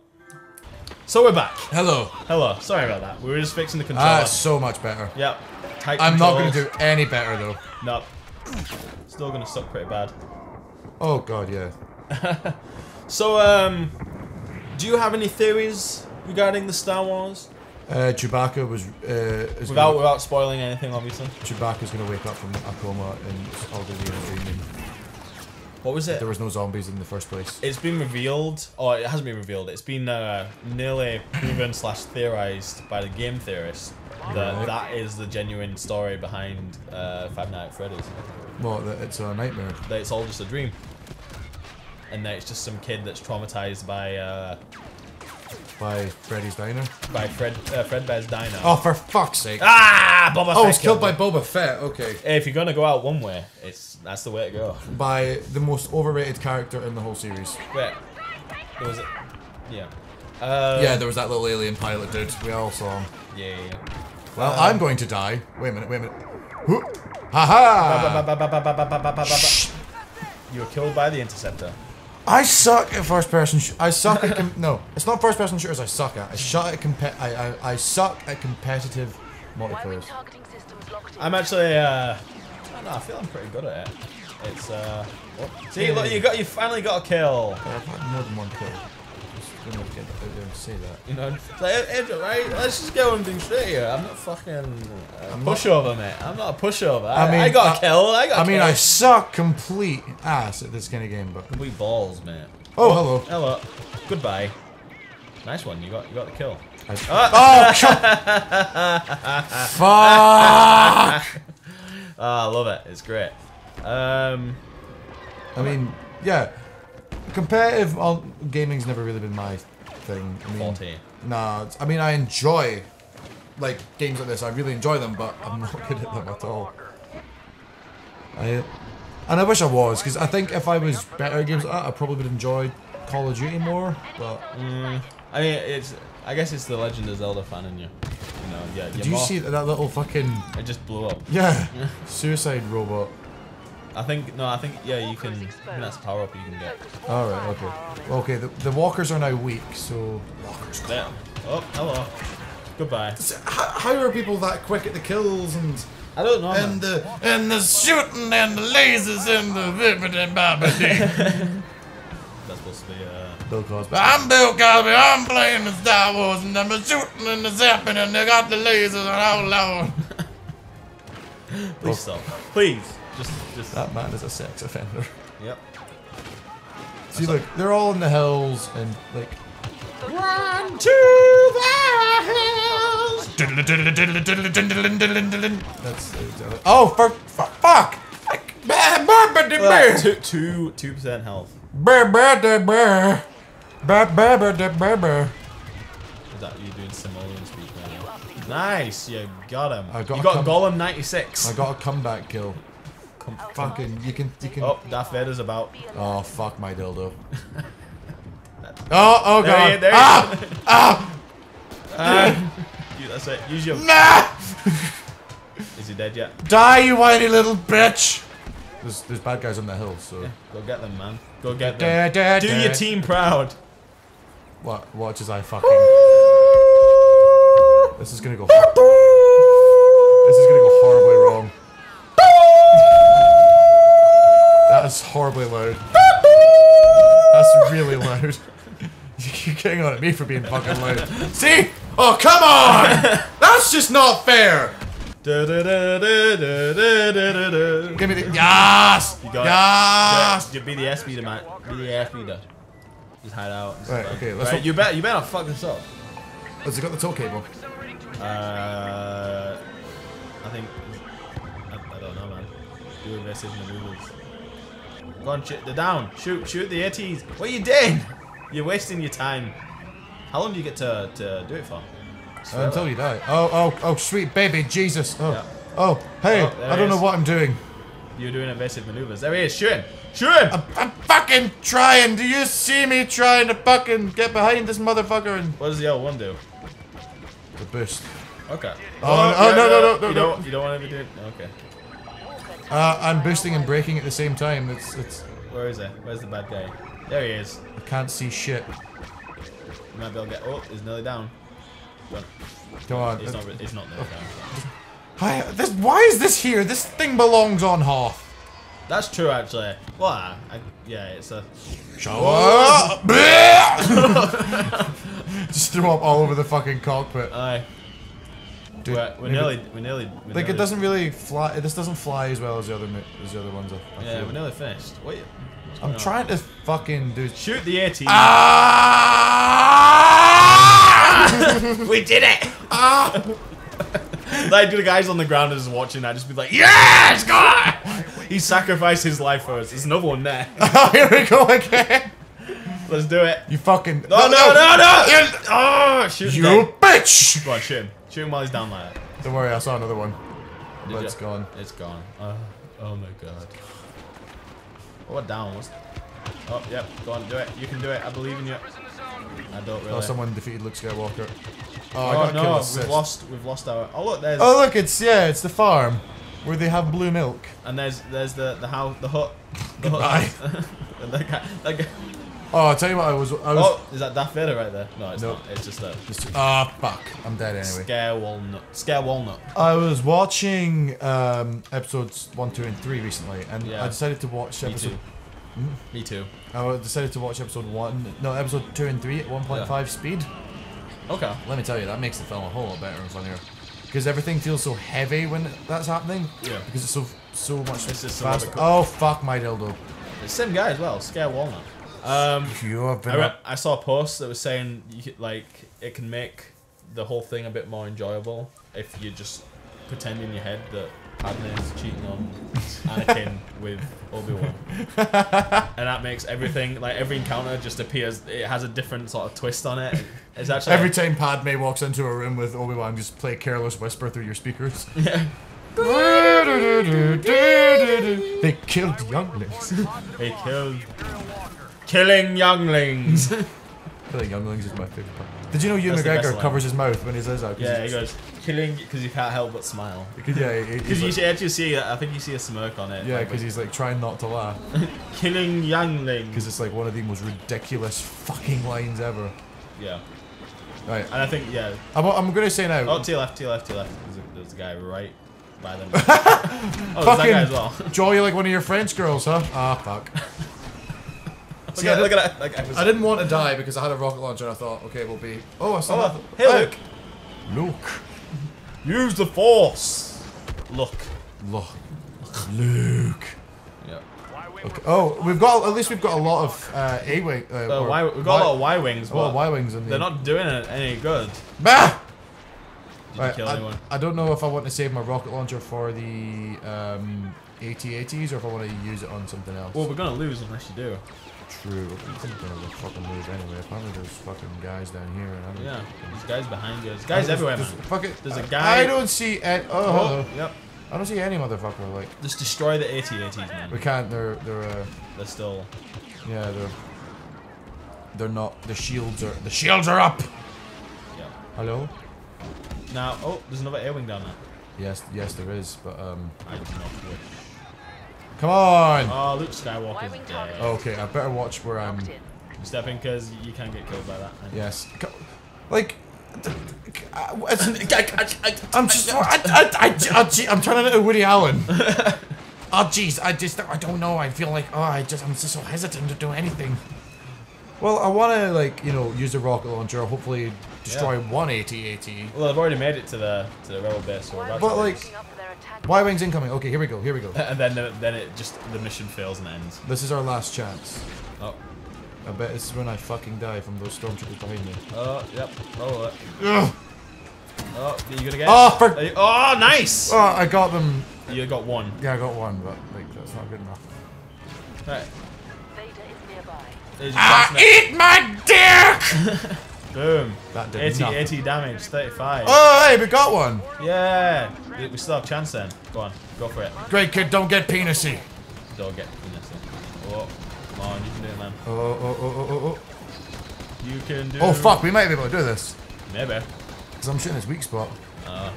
So we're back. Hello. Hello. Sorry about that. We were just fixing the controller. Ah, so much better. Yep. Tight I'm not gonna do any better though. Nope. Still gonna suck pretty bad. Oh god, yeah. So, um, do you have any theories regarding the Star Wars? Uh, Chewbacca was uh, Without gonna, without spoiling anything, obviously. Chewbacca's gonna wake up from a coma and all gonna be What was it? there was no zombies in the first place. It's been revealed, or it hasn't been revealed. It's been uh, nearly proven slash theorized by the game theorists that Right. that is the genuine story behind uh, Five Nights at Freddy's. Well, that it's a nightmare. That it's all just a dream, and that it's just some kid that's traumatized by uh, By Freddy's Diner. by Fred uh, Fredbear's Diner. Oh, for fuck's sake! Ah, Boba oh, Fett it's killed by Boba Fett. Okay. If you're gonna go out one way, it's that's the way to go. By the most overrated character in the whole series. Wait, there was it. Yeah. Uh, yeah, there was that little alien pilot dude. We all saw him. Yeah. yeah, yeah. Well, Um, I'm going to die. Wait a minute. Wait a minute. Ha ha! You were killed by the interceptor. I suck at first person. Sh- I suck at com- no. It's not first person shooters. I suck at. I suck at compe- I, I I suck at competitive Wiring multiplayer. targeting systems locked in. I'm actually. Uh, I don't know. I feel I'm pretty good at it. It's. uh... See, look, you got. You finally got a kill. I've had more than one kill. Just gonna get out there and say that. You know, like, Angel, right? Let's just go and be straight here. I'm not fucking uh, pushover, mate. I'm not a pushover. I, I mean, I got a I- kill. I got. I mean, kill. I suck complete ass at this kind of game, but complete balls, mate. oh hello. Hello. Goodbye. Nice one. You got. You got the kill. I, Ah. oh come! Fuck! Ah, I love it. It's great. Um. I mean, yeah. Competitive on gaming's never really been my thing. I mean, Forte. Nah, it's- I mean I enjoy like games like this. I really enjoy them, but I'm not good at them at all. I and I wish I was because I think if I was better at games like that, I probably would enjoy Call of Duty more. But Mm, I mean, it's. I guess it's the Legend of Zelda fan in you. You know, yeah. did you see that little fucking It just blew up. yeah suicide robot? I think no. I think yeah. You can. I think that's a power up you can get. All right, okay, Well, okay. The, the walkers are now weak, so walkers. There. Oh, hello. Goodbye. How, how are people that quick at the kills and I don't know. and man. the and the shooting and the lasers and the bibbidi babbidi? That's supposed to be. Uh, Bill Cosby. I'm Bill Cosby. I'm playing the Star Wars and I'm shooting and the zapping and they got the lasers and oh lord. please stop. Please. Just. Just. That man is a sex offender. Yep. See, look, they're all in the hills and like. Run to That's. Oh, for, for fuck! the Two. Two. Two percent health. Bear, Is that you doing Simoleon speech right now? Nice. You got him. I got you got com- Gollum ninety six. I got a comeback kill. Come, Fucking, you can, you can. Oh, Darth Vader's about. Oh, fuck my dildo. oh, oh god. he- there he ah! Ah! Ah, you- that's it. Use your. Nah! Is he dead yet? Die, you whiny little bitch! There's, there's bad guys on the hill, so. Go get them, man. Go get Da, them. da, Do your team proud. What? Watch as I fucking. This is gonna go. This is gonna go horribly wrong. That is horribly loud. That's really loud. You're getting on at me for being fucking loud. See? Oh, come on! That's just not fair! Give me the yes, you got yes. It. Be the ass beater, man. Be the ass beater. Just hide out. Just right, okay. Let's right, You better. You better fuck this up. Has he got the tow cable? Uh, I think I, I don't know, man. Do invested in the movies. Go on, shoot. They're down. Shoot, shoot the ATs. What are you doing? You're wasting your time. How long do you get to, to do it for? Uh, until you die. Oh, oh, oh, sweet baby, Jesus. Oh, Yeah. oh, hey, Oh, I don't know what I'm doing. You're doing evasive maneuvers. There he is. Shoot him. Shoot him. I'm, I'm fucking trying. Do you see me trying to fucking get behind this motherfucker and what does the L1 do? the boost? Okay. Oh, oh, no, no, no, no, You no. don't, you don't want to be doing. Okay. Uh, I'm boosting and braking at the same time. It's it's. Where is he? Where's the bad guy? There he is. I can't see shit. You might be able to get. Oh, he's nearly down. But Come on. he's not. He's not nearly down. Hi, this, why is this here? This thing belongs on Hoth. That's true, actually. Well, I, I, yeah, it's a. Shower. Just threw up all over the fucking cockpit. Aye. Dude, We're, we're nearly. We're nearly. We're Like nearly, it doesn't really fly. This doesn't fly as well as the other as the other ones. I, I Yeah, feel. we're nearly finished. Wait. what's I'm on? trying to fucking do. Shoot the 18. Ah! we did it! like, do the guys on the ground are just watching that, just be like, yes, God! he sacrificed his life for us. There's another one there. oh, here we go again. Let's do it. You fucking. No, no, no, no! Oh, shoot You bitch! Go on, shoot him. Shoot him while he's down that. Don't worry, I saw another one. Did But it's gone. It's gone. Oh, oh my god. oh what down? What's... Oh, yep. Go on, do it. You can do it. I believe in you. I don't oh, really. Oh, someone defeated Luke Skywalker. Oh, I Oh got a kill no, we've lost. We've lost our. Oh look, there's. Oh look, it's yeah, it's the farm where they have blue milk. And there's there's the the house, the hut. The Goodbye. hut. That guy, that guy. Oh, I'll tell you what, I was. I was. Oh, is that Darth Vader right there? No, it's Nope. not. It's just a Ah, fuck. I'm dead anyway. scare walnut. Scare walnut. I was watching um, episodes one, two, and three recently, and Yeah. I decided to watch episode. Me too. Me too. I decided to watch episode one, no, episode two and three at 1.5 speed. Okay. Let me tell you, that makes the film a whole lot better and funnier. Because everything feels so heavy when that's happening. Yeah. Because it's so so much It's just so faster. Oh fuck my dildo. It's the same guy as well. Scare walnut. Um, You have been. I, re- I saw a post that was saying you could, like it can make the whole thing a bit more enjoyable if you just pretend in your head that Padme is cheating on Anakin with Obi Wan, and that makes everything like every encounter just appears. It has a different sort of twist on it. It's actually Every time Padme walks into a room with Obi Wan, just play Careless Whisper through your speakers. yeah. they killed younglings. They killed killing younglings. Killing younglings is my favorite part. Did you know Ewan That's the best McGregor line. covers his mouth when he says that? 'Cause yeah, he it's- goes killing because you can't help but smile. Because yeah, he- Because you like, should actually see, I think you see a smirk on it. yeah, like, because he's like trying not to laugh. killing younglings. Because it's like one of the most ridiculous fucking lines ever. Yeah, Right, and I think yeah. I'm, I'm gonna say now. Oh, to your left, to your left, to your left. There's a, there's a guy right by them. oh, there's that guy as well. Joy, you like one of your French girls, huh? Ah, fuck. See, I look at that. That guy was, I didn't want to die because I had a rocket launcher and I thought, okay, we'll be. Oh, I saw Oh, that. hey, look. Luke. Use the force. Look. Look. Luke. Yeah. Okay. Oh, we've got at least we've got a lot of uh, A wing. Uh, Uh, y, we've got a lot of Y wings, but Y wings in the. they're not doing it any good. Bah! Did you kill I, anyone? I don't know if I want to save my rocket launcher for the um, AT-ATs or if I want to use it on something else. Well, we're gonna lose unless you do. True. I'm gonna fucking move anyway. Apparently there's fucking guys down here and I don't. Yeah. There's guys behind you. There's guys There's- everywhere, there's- man. Fuck it. There's a I- guy- I don't see any. Oh, Oh, hello. yep. I don't see any motherfucker. Like Just destroy the AT-ATs, we can't. They're they're uh, They're still. yeah they're they're not. The shields are the shields are up. Yeah. Hello. Now, oh, there's another A-wing down there. Yes, yes, there is. But um, I do not wish. Come on. Oh, Luke Skywalker's dead. Okay, I better watch where I'm. Locked in. Step in because you can get killed by that. Yes. Like. I'm just. I, I, I, I, I'm turning into Woody Allen. oh, jeez. I just. I don't know. I feel like. Oh, I just. I'm just so hesitant to do anything. Well, I want to, like, you know, use the rocket launcher, hopefully destroy Yeah. one AT-AT. Well, I've already made it to the to the rebel base, so we're about But, to like- lose. Looking up for their attack. Y-Wings incoming. Okay, here we go, here we go. and then then it just the mission fails and ends. This is our last chance. Oh, I bet this is when I fucking die from those stormtroopers behind me. oh, yep. Oh, it. Ugh. Oh, you gonna get? Oh, for- you- oh, nice. Oh, I got them. You got one. Yeah, I got one, but, like, that's not good enough. Right. Vader is nearby. Ah, eat my dick! Boom. That did 80, nothing. 80 damage, 35. Oh, hey, we got one. Yeah. We- still have chance then. Go on, go for it. Great kid, don't get penisy. Don't get this. Oh, come on, you can do it, man. Oh, oh, oh, oh, oh, oh. You can do. Oh, fuck, we might be able to do this. Maybe. Because I'm shooting his weak spot. Uh,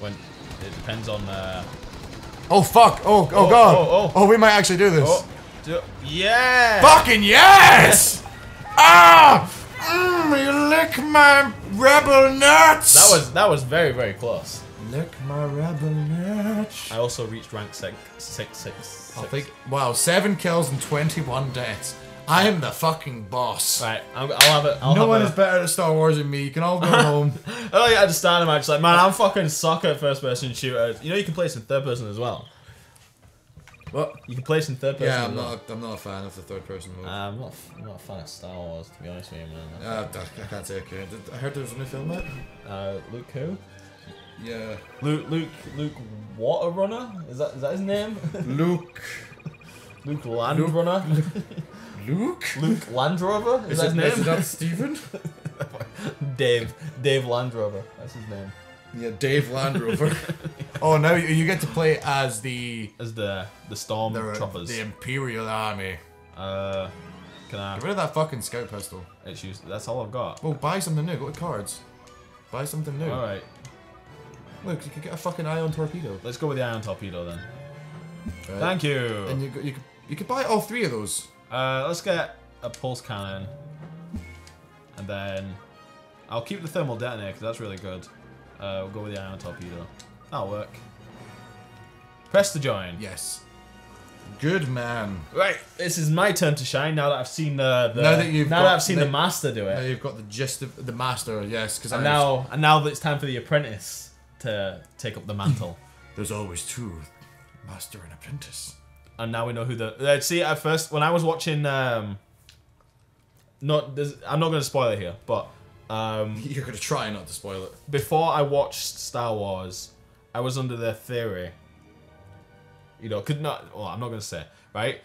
when it depends on. Uh, Oh, fuck. Oh, oh, Oh, God. oh, oh. Oh, we might actually do this. oh, Do- Yeah! Fucking yes! ah! Mm, you lick my rebel nuts! That was that was very very close. Lick my rebel nuts. I also reached rank six six six. I six. think, wow, 7 kills and 21 deaths. I am the fucking boss. Right, I'll, I'll have it. I'll no have one a, is better at Star Wars than me. You can all go home. I the start of the match, like, man, I'm fucking suck at first person shooters. You know, you can play some third person as well. What? You can play some third person. Yeah, I'm well. not. I'm not a fan of the third person mode. Uh, I'm not. I'm not a fan of Star Wars, to be honest with you, man. Uh, I can't say okay. Did- I heard there was a new film out. Uh, Luke who? Yeah. Luke Luke Luke Water Runner? Is that is that his name? Luke. Luke Land Luke- Runner? Luke. Luke Land Rover? Is, Is, that his is name? not Steven? Dave Dave Land Rover. That's his name. Yeah, Dave Land Rover. oh, now you, you get to play as the As the the Storm the, Troopers. the Imperial Army. Uh, can I? Get rid of that fucking scout pistol. It's used. That's all I've got. Well, buy something new. Go to cards. Buy something new. All right, Look, you could get a fucking ion torpedo. let's go with the ion torpedo then. Right? Thank you. And you, you could you could buy all three of those. Uh, let's get a pulse cannon, and then I'll keep the thermal detonator because that's really good. Uh, we'll go with the ion torpedo. That'll work. Press the join. Yes. Good man. Right, this is my turn to shine now that I've seen the. the Now that you've now got that I've seen the- the master do Now it, you've got the gist of the master. Yes, because and now and now that it's time for the apprentice to take up the mantle. there's always two, master and apprentice. and now we know who the. Uh, see, at first when I was watching, um, not I'm not going to spoil it here, but um, You're gonna try not to spoil it. before I watched Star Wars, I was under the theory. You know, could not. Well, I'm not going to say right.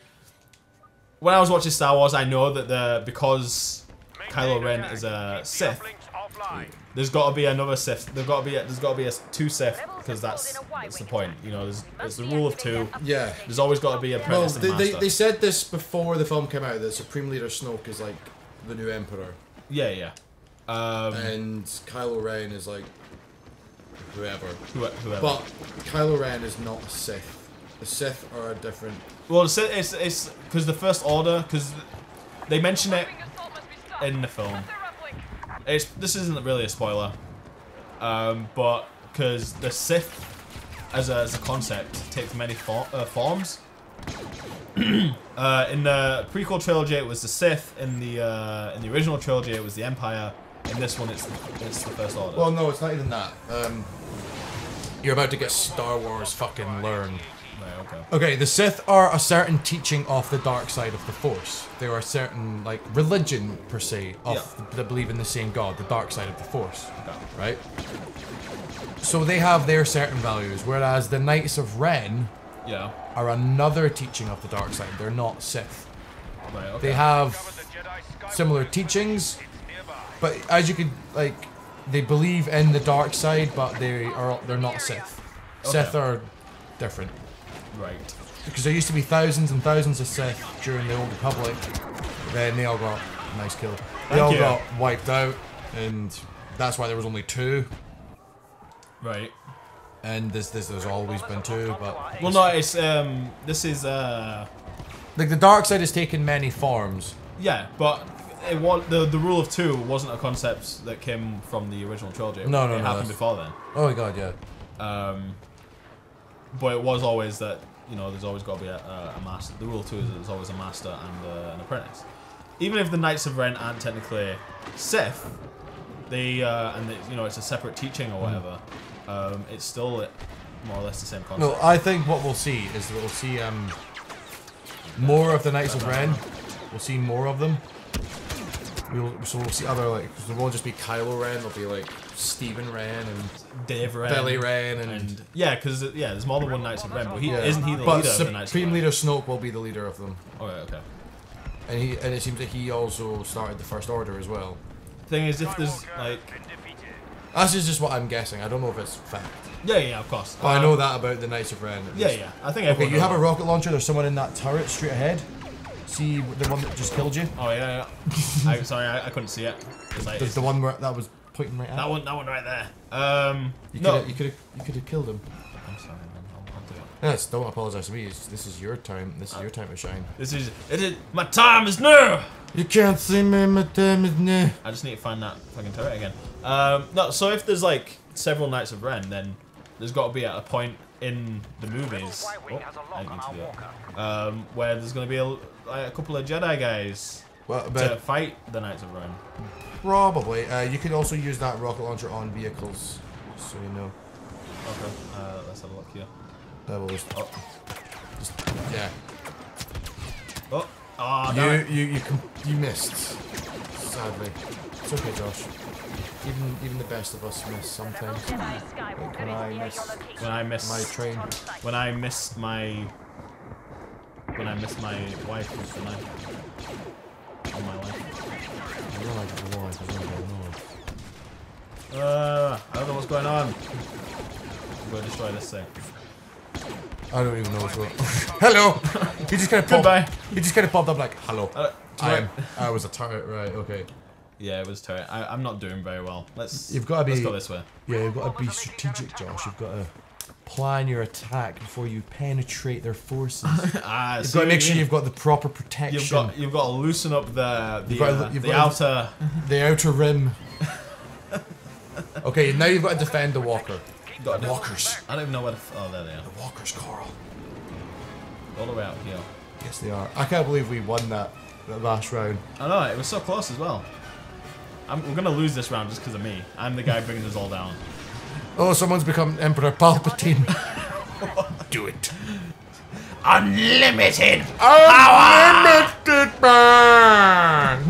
When I was watching Star Wars, I know that the because Kylo Ren is a Sith, there's got to be another Sith. There's got to be a, there's got to be a two Sith because that's that's the point. You know, there's it's the rule of two. Yeah. There's always got to be a Well, they, they, they said this before the film came out that Supreme Leader Snoke is like the new Emperor, Yeah, yeah. Um, and Kylo Ren is like whoever. whoever. But Kylo Ren is not a Sith. The Sith are a different. well, it's it's it's because the First Order because they mention it in the film. It's this isn't really a spoiler, um, but because the Sith as a, as a concept takes many for, uh, forms. uh, in the prequel trilogy, it was the Sith. In the uh, in the original trilogy, it was the Empire. In this one, it's it's the First Order. Well, no, it's not even that. Um, you're about to get Star Wars fucking learned. right, okay. Okay, the Sith are a certain teaching of the dark side of the Force. They are a certain like religion per se of Yeah. that believe in the same God, the dark side of the Force, Okay. right? So they have their certain values, whereas the Knights of Ren Yeah. are another teaching of the dark side. They're not Sith. Right. Okay. They have similar teachings, but as you could like, they believe in the dark side, but they are they're not Sith. Sith are different right. because there used to be thousands and thousands of Sith during the Old Republic. Then they all got nice kill. They Thank all you. got wiped out, and that's why there was only two. Right. And this, this there's always been two, but Well, no, it's um, this is uh, like the dark side has taken many forms. yeah, but it was the the rule of two wasn't a concept that came from the original trilogy. No, no, it no, happened that's- before then. Oh my god, yeah. Um, but it was always that you know there's always got to be a, a, a master. The rule of two is that there's always a master and uh, an apprentice. Even if the Knights of Ren aren't technically Sith, they uh, and they, you know it's a separate teaching or whatever. Um, it's still more or less the same concept. No, I think what we'll see is we'll see um more of the Knights of Ren. We'll see more of them. We'll, so we'll see other like there won't just be Kylo Ren. There'll be like Stephen Ren and Dave Ren, Billy Ren and, and yeah, because yeah, there's more than one Knights of Ren, but he yeah. isn't he the but leader of the Knights of Supreme Ren? Leader Snoke will be the leader of them, Oh Okay, okay. and he and it seems that he also started the First Order as well. Thing is, if there's like, This is just what I'm guessing. I don't know if it's fact, yeah, yeah, of course. but I Um, know that about the Knights of Ren. Yeah, yeah. I think Okay, everyone you have a rocket launcher. There's someone in that turret straight ahead. See the one that just killed you? Oh yeah, yeah. I, sorry, I, I couldn't see it. It's like, The, the one where that was pointing right at. that one, that one right there. Um, You no. could you could you could have killed him. I'm sorry, man. I'll, I'll do it. Yes, don't apologize to me. It's, this is your time. This is your time to shine. This is it is my time is now. You can't see me, my time is now. I just need to find that fucking turret again. Um, no, so if there's like several Knights of Ren, then there's got to be at a point in the movies. Oh, I didn't mean to do that. Um, where there's going to be a, like, a couple of Jedi guys Well, to fight the Knights of Ren. probably. Uh, you could also use that rocket launcher on vehicles, so you know. Okay, uh, let's have a look here. That will just, Oh, just yeah. oh, oh You no. you you com- you missed. Sadly, it's okay, Josh. Even even the best of us miss sometimes. Like when I miss When I miss my train. when I miss my when I miss my wife with the knife on my life. I don't like the I don't know. Uh, I don't know what's going on. I'm going to destroy this thing. I don't even know what's going on. Hello! He just kind of popped. Goodbye. He just kind of popped up like, hello. Uh, I am. I was a turret, right? Okay. Yeah, it was turret. I, I'm not doing very well. Let's. You've gotta be, Let's go this way. Yeah, you've got to be strategic, Josh. You've got to plan your attack before you penetrate their forces. Ah, You've got to make sure mean? you've got the proper protection. You've got you've got to loosen up the the, gotta- uh, the outer. the outer rim. okay, now you've got to defend the walker. got to- Walkers. I don't even know where. The, oh, there they are. The walkers, Coral. All the way out here. Yes, they are. I can't believe we won that, that last round. I know it was so close as well. I'm, we're gonna lose this round just because of me. I'm the guy bringing us all down. Oh, someone's become Emperor Palpatine. Do it. Unlimited. Unlimited man!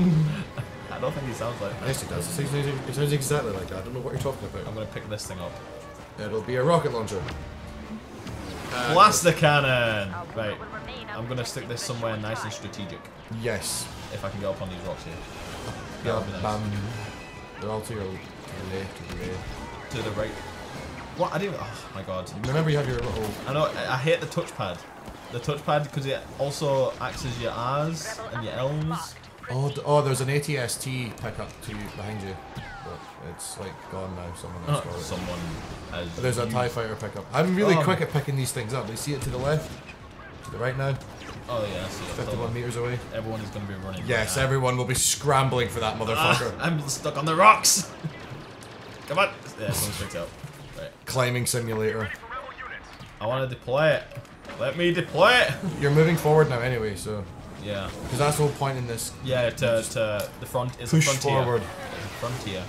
I don't think he sounds like that. yes, it does. It sounds, it sounds exactly like that. I don't know what you're talking about. I'm gonna pick this thing up. It'll be a rocket launcher. Uh, Blast the cannon. Right. I'm gonna stick this somewhere nice and strategic. Yes. If I can get up on these rocks here. Yeah, nice. bam. They're all to your the left, to the right. To the right. What? I didn't. Oh my god. Remember you have your little... I know. I, I hate the touchpad. The touchpad because it also acts as your R's and your L's. Oh, oh, there's an ATST pickup to you, behind you. But it's like gone now. Someone else got it. Someone has. There's a TIE fighter pickup. I'm really Oh. quick at picking these things up. You see it to the left? To the right now? Oh yeah. I see it. 51 meters away? Everyone is gonna be running. Yes, right everyone will be scrambling for that Ah, motherfucker. I'm stuck on the rocks. Come on. Yeah, someone's picked up. Climbing simulator. I want to deploy it. Let me deploy it. You're moving forward now anyway, so. Yeah. Because that's the whole point in this. Yeah. To to the front. is Push a frontier. forward. Frontier.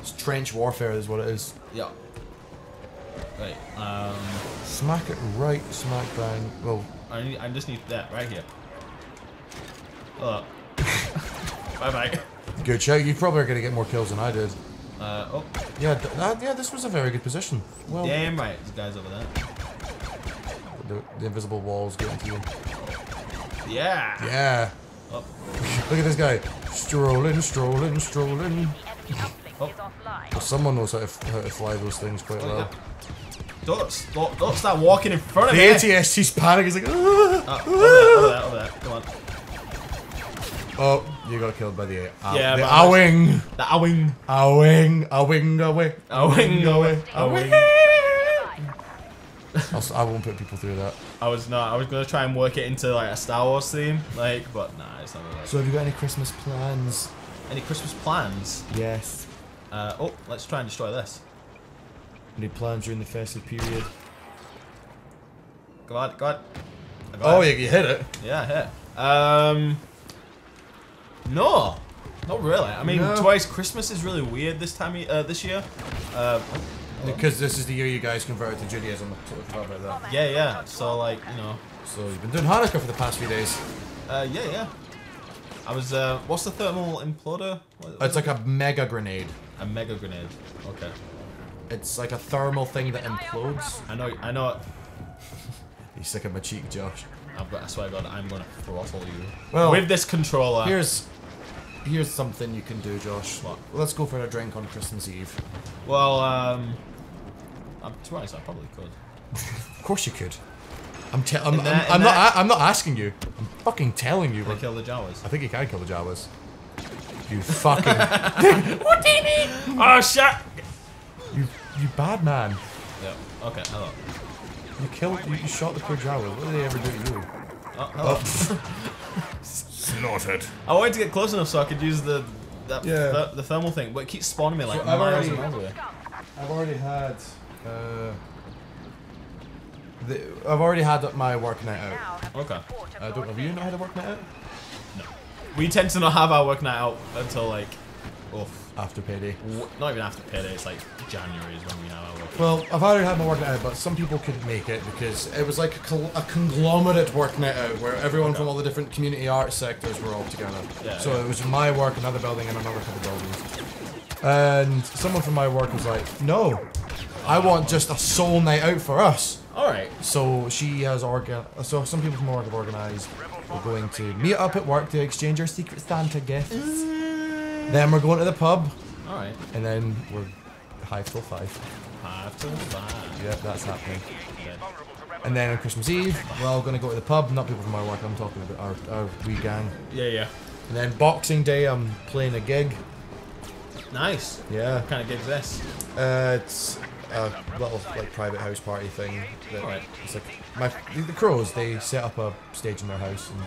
It's trench warfare, is what it is. Yeah. Right. Um. Smack it right, smack bang. Well, I need, I just need that right here. Oh. bye bye. good shout. You probably are going to get more kills than I did. Uh, oh, Yeah, th- that, yeah, this was a very good position. Well, damn right, this guy's over there. the, the invisible walls getting to you. Yeah. Yeah. Oh, Look at this guy. Strolling, strolling, strolling. Oh. Well, someone knows how to, f- how to fly those things quite oh, well. yeah. Don't, don't, don't start walking in front of The me. ATST's panic. He's like, "Ah." Oh, over there, over there, over there. Come on. Oh, you got killed by the A. Yeah, the but The awing. A-wing, A-wing, away. A-wing, away. A-wing. Awing. I'll I won't put people through that. I was not. I was gonna try and work it into like a Star Wars theme, like, but nah, it's not gonna work. So have you got any Christmas plans? Any Christmas plans? Yes. Uh, oh, let's try and destroy this. Any plans during the festive period? Go on, go on. Oh, yeah, you hit it. Yeah, yeah. Um, no, not really. I mean, No. twice Christmas is really weird this time, uh, this year. Uh, Because this is the year you guys converted to Judaism. I totally about that. yeah, yeah. So like, you know, So you've been doing Hanukkah for the past few days. uh, yeah, yeah. I was. Uh, what's the thermal imploder? What, It's like a mega grenade. a mega grenade. Okay. It's like a thermal thing that implodes. I know. I know. You stick at my cheek, Josh. I've got, I swear to God, I'm gonna throttle you Well, with this controller. Here's here's something you can do, Josh. What? Let's go for a drink on Christmas Eve. Well, um, I'm, honest, I probably could. Of course you could. I'm, te- I'm, that- I'm, I'm not. I'm not asking you. I'm fucking telling you. Can kill the Jawas? I think you can kill the Jawas. You fucking. what do you mean? Oh shit! you you bad man. Yeah. Okay. Hello. You killed. You, you shot the poor Jawas. What did they ever do to you? Oh, hello. Slaughtered. I wanted to get close enough so I could use the that Yeah. th- the thermal thing, but it keeps spawning me like So I've miles already- and miles away. I've already had. Uh, the, I've already had my work night out. Okay. I don't know. Have you not had a work night out? No. We tend to not have our work night out until like, oh, After payday. not even after payday. It's like January is when we have our work. Well, I've already had my work night out, but some people couldn't make it because it was like a, a conglomerate work night out where everyone from all the different community arts sectors were all together. Yeah, so yeah. it was my work, another building, and another couple buildings. And someone from my work was like, "No, I want just a soul night out for us." All right. So she has organ. So some people from my work have organised. We're going to meet up at work to exchange our Secret Santa gifts. Then we're going to the pub, All right. and then we're high till five. To five. Yep, that's happening. Okay. And then on Christmas Eve, we're all going to go to the pub. Not people from my work, I'm talking about our, our wee gang. Yeah, yeah. And then Boxing Day, I'm playing a gig. Nice. Yeah. What kind of gig's this? Uh, it's a little like private house party thing. That, Right. It's like my the, the crows. They set up a stage in their house and.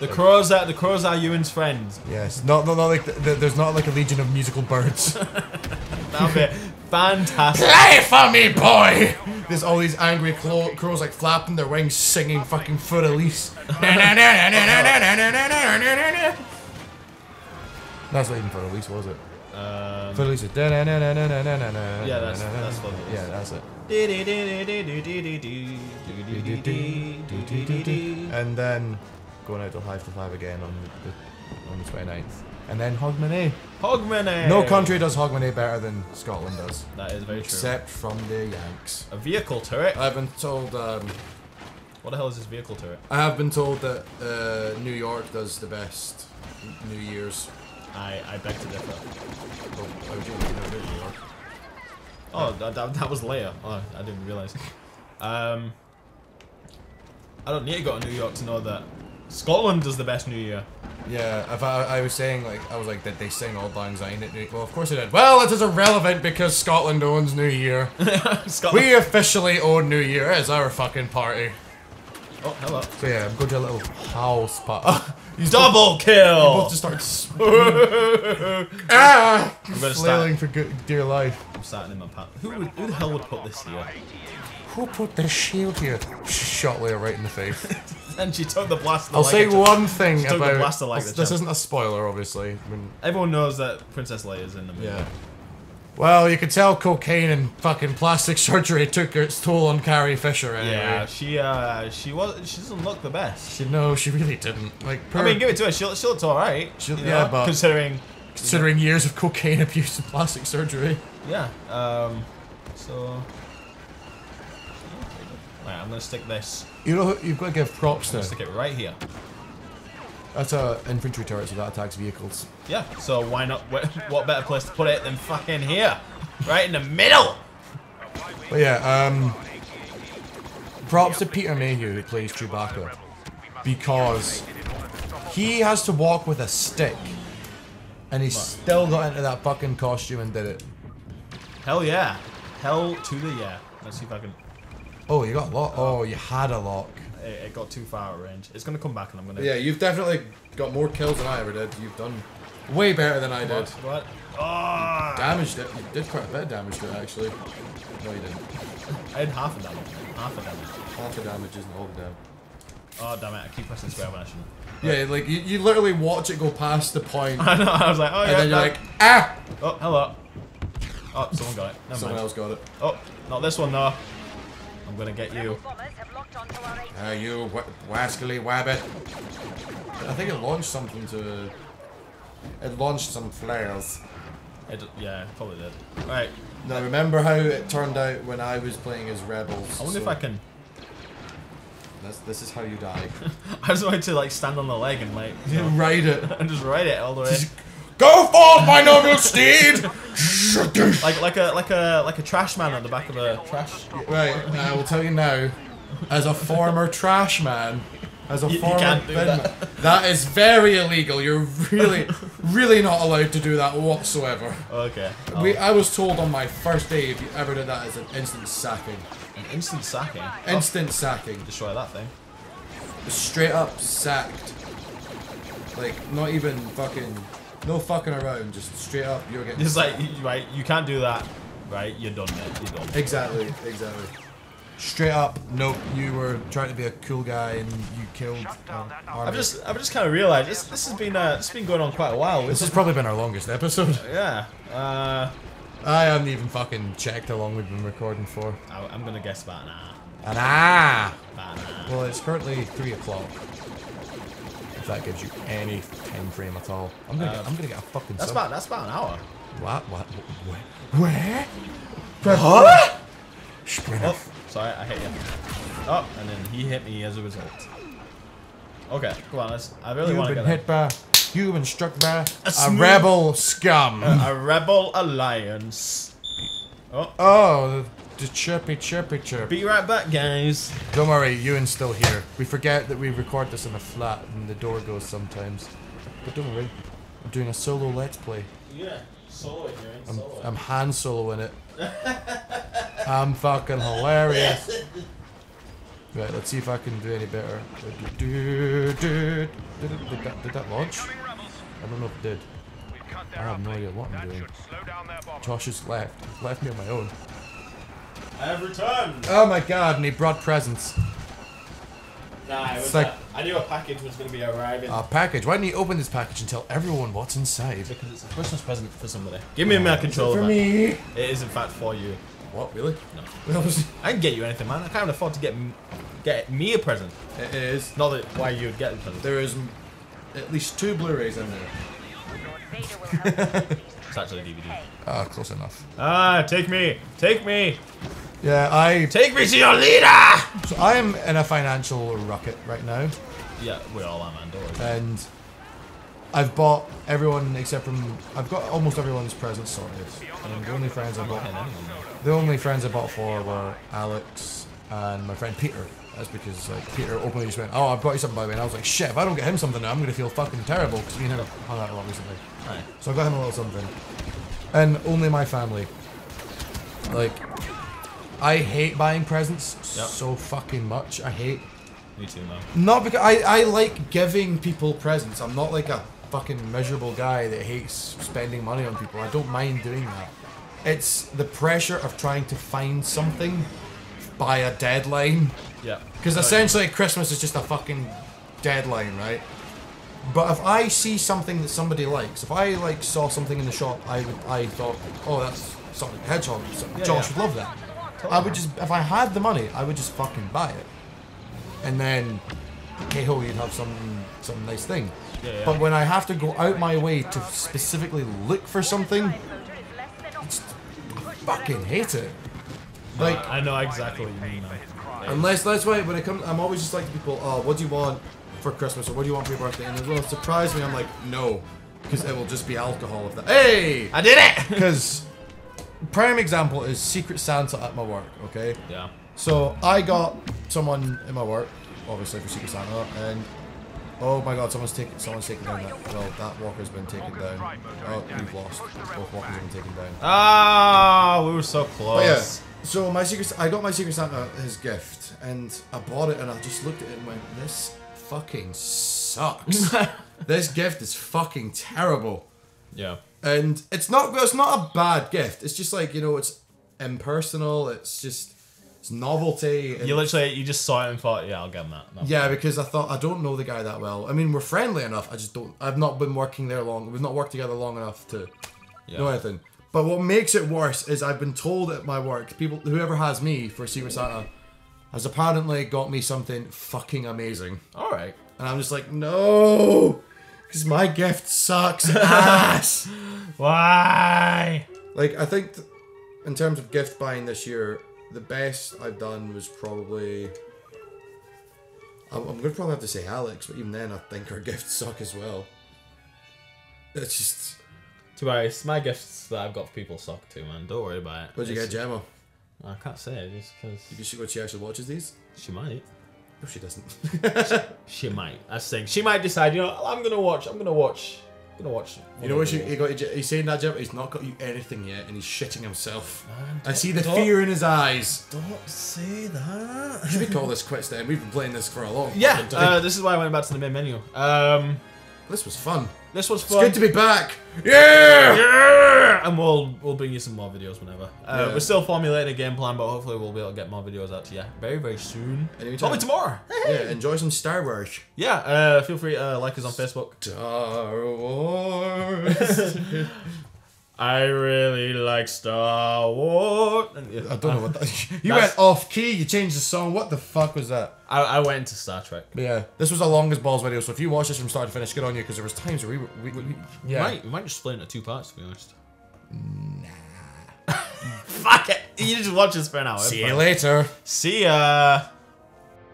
The crows are the crows are Ewan's friends. Yes, not not, not like the, the, there's not like a legion of musical birds. That'll be fantastic. Play for me, boy! There's all these angry clo- crows like flapping their wings, singing fucking Für Elise. That's not even Für Elise, was it? Um, Für Elise yeah, that's that's it is. Yeah, that's it. And then going out till 5 to 5 again on the, on the 29th. And then Hogmanay. Hogmanay. No country does Hogmanay better than Scotland does. That is very true. Except from the Yanks. a vehicle turret. I've been told um, What the hell is this vehicle turret? I have been told that uh, New York does the best New Year's. I I beg to differ. Oh, I was joking, no, New York. Oh, that, that, that was Leia. Oh, I didn't realize. Um, I don't need to go to New York to know that Scotland does the best New Year. Yeah, if I, I was saying like I was like, did they sing Auld Lang Syne at New Well, of course they did. Well, it is irrelevant because Scotland owns New Year. Scotland. we officially own New Year. It's our fucking party. oh, hello. So yeah, I'm going to a little house party. He's Double Both kill. to start ah, I'm gonna flailing for good, dear life. I'm starting in my path. Who would, who the hell would put this here? Who put this shield here? Shot Leia right in the face. And she took the blaster. I'll like say one thing She took the about blaster like this. Isn't a spoiler, obviously. I mean, Everyone knows that Princess Leia is in the movie. yeah. Well, you could tell cocaine and fucking plastic surgery took its toll on Carrie Fisher. Anyway. Yeah, she uh, she was she doesn't look the best. She no, she really didn't. Like, I mean, give it to her. She she looked all right. She- you yeah, but- considering considering years of cocaine abuse and plastic surgery. yeah. Um, so. Right, I'm gonna stick this. You know, you've got to give props gonna stick it right here. That's a infantry turret, so that attacks vehicles. Yeah. So why not? wh- What better place to put it than fucking here, right in the middle? But yeah, um, props to Peter Mayhew who plays Chewbacca because he has to walk with a stick, and he still got into that fucking costume and did it. Hell yeah. Hell to the yeah. Let's see if I can. Oh, you got a lock. Oh, you had a lock. It, it got too far out of range. It's gonna come back, and I'm gonna. Yeah, you've definitely got more kills than I ever did. You've done way better than I did. What? Oh! Damaged it. You did quite a bit of damage to it, actually. No, you didn't. I had half a damage. Half a damage. Half the damage isn't all the damage. Oh damn it! I keep pressing square when I shouldn't. Yeah, like you, you literally watch it go past the point, I know. I was like, oh yeah. and then you're that- like, ah! oh hello. Oh, someone got it. Never Someone mind. else got it. Oh, not this one though. I'm gonna get you. Bombers have locked onto our eight. Ah, you wa- wascally wabbit. I think it launched something to. It launched some flares. It, yeah, probably did. Right. Now remember how it turned out when I was playing as rebels. I wonder if I can. This, this is how you die. I just wanted to like stand on the leg and like you know, Ride it. and just ride it all the way. Go forth, my noble steed! Like like a like a like a trash man on the back of a trash. right, I will tell you now, as a former trash man, as a You- you former can't do bin that. man, that is very illegal. You're really, really not allowed to do that whatsoever. Okay. We, I was told on my first day if you ever did that as an instant sacking. An instant sacking. Oh. Instant sacking. Oh, destroy that thing. Straight up sacked. Like, not even fucking. No fucking around. Just straight up, you're getting. It's like, you- right, you can't do that. Right, you're done, mate. You're done. Exactly, exactly. Straight up, nope, you were trying to be a cool guy and you killed um. I've just, I've just kind of realised this, this has been, uh, it's been going on quite a while. This has probably been our longest episode. yeah. Uh, I haven't even fucking checked how long we've been recording for. I, I'm gonna guess about an hour. And ah! About an hour. Well, it's currently 3 o'clock. If that gives you any time frame at all. I'm gonna, get, um, I'm gonna get a fucking That's sub. about, that's about an hour. What? What? Where? Where? What? Sprinter. Oh, sorry, I hit you. Oh, and then he hit me as a result. Okay, come on, let's. I really You've want to been get hit by, you've been struck by a, smooth- rebel scum. a, a rebel alliance. Oh, oh, the, the chirpy chirpy chirp. be right back, guys. Don't worry, Ewan's still here. We forget that we record this in a flat and the door goes sometimes. But don't worry, I'm doing a solo let's play. Yeah, solo it, man. I'm, Solo. I'm hand soloing it. I'm fucking hilarious. Right, let's see if I can do any better. Did, did, did, that, did that launch? I don't know if it did. I have no idea what I'm doing. Josh has left. Left me on my own. I have. Oh my god, and he brought presents. Nah, it It's was like- like, I knew a package was going to be arriving. A package. Why didn't you open this package and tell everyone what's inside? because it's a Christmas present for somebody. Give me my controller. For man. me. It is in fact for you. What, really? No. I can get you anything, man. I can't afford to get get me a present. It is. Not that why you would get a present. There is m- at least two Blu-rays in there. Vader will help you. It's actually a DVD. Ah, close enough. Ah, take me, take me, Yeah, I. take me to your leader. So I am in a financial rocket right now, Yeah, we all are, man. Don't worry. and I've bought everyone except from. I've got almost everyone's presents sorted. And the only friends I bought, anyone. the only friends I bought for were Alex and my friend Peter. That's because like Peter openly just went, "Oh, I've got you something by the way," and I was like, "Shit, if I don't get him something, now, I'm gonna feel fucking terrible." Because me and him have hung out a lot recently. Right. So I got him a little something. And only my family. Like, I hate buying presents Yep. so fucking much. I hate. Me too, man. Not because I, I like giving people presents. I'm not like a fucking miserable guy that hates spending money on people. I don't mind doing that. It's the pressure of trying to find something by a deadline. Yeah. Because essentially, Christmas is just a fucking deadline, right? But if I see something that somebody likes, if I like saw something in the shop, I would, I thought, oh, that's the Hedgehog. So Yeah, Josh yeah. would love that. I would just, if I had the money, I would just fucking buy it, and then, hey ho, you'd have some some nice thing. Yeah, yeah. But when I have to go out my way to specifically look for something, I fucking hate it. Uh, like, I know exactly what you mean. Man. Unless that's why when it comes, I'm always just like to people, oh, what do you want for Christmas or what do you want for your birthday? And it'll surprise me. I'm like, no, because it will just be alcohol. If that, hey, I did it. because prime example is Secret Santa at my work. Okay, yeah. so I got someone in my work, obviously for Secret Santa, and oh my god, someone's taken, someone's taken down that. Well, that walker's been taken down. Oh, we've lost. Both walkers have been taken down. Ah, we were so close. But yeah, so my secret, I got my Secret Santa his gift, and I bought it, and I just looked at it and went, "This fucking sucks. this gift is fucking terrible." Yeah. And it's not, it's not a bad gift. It's just like you know, it's impersonal. It's just, it's novelty. You literally, you just saw it and thought, yeah, I'll get him that. Yeah, because I thought I don't know the guy that well. I mean, we're friendly enough. I just don't. I've not been working there long. We've not worked together long enough to Yeah. know anything. But what makes it worse is I've been told at my work, people whoever has me for Secret Santa has apparently got me something fucking amazing, All right. and I'm just like, no, because my gift sucks ass. Why? like I think, th- in terms of gift buying this year, the best I've done was probably. I'm, I'm gonna probably have to say Alex, but even then, I think her gifts suck as well. It's just. To be honest, my gifts that I've got for people suck too, man. Don't worry about it. What'd you get, It's- Gemma? I can't say it just because Did she, what she actually watches these? she might. No, she doesn't. She might. That's the thing. She might decide. You know, I'm gonna watch. I'm gonna watch gonna watch. You know what he, he got? He's saying that, Jim. He's not got you anything yet, and he's shitting himself. Man, I see the fear in his eyes. Don't say that. Should we call this quits then? We've been playing this for a long Yeah, time. uh, this is why I went back to the main menu. Um, this was fun. this was fun. It's good to be back. Yeah. Yeah! And we'll we'll bring you some more videos whenever. Uh, Yeah. We're still formulating a game plan, but hopefully we'll be able to get more videos out to you very very soon. Anytime. Probably tomorrow. Yeah. Enjoy some Star Wars. Yeah. Uh, feel free to uh, like us on Facebook. Star Wars. I really like Star Wars. And, yeah, I don't know what that. You went off key. You changed the song. What the fuck was that? I, I went into Star Trek. But yeah, this was the longest balls video. So if you watch this from start to finish, good on you because there was times where we, were- we, we, we We yeah. might we might just split it into two parts to be honest. Nah. Fuck it. You just watch this for an hour. See you fine. later. See ya.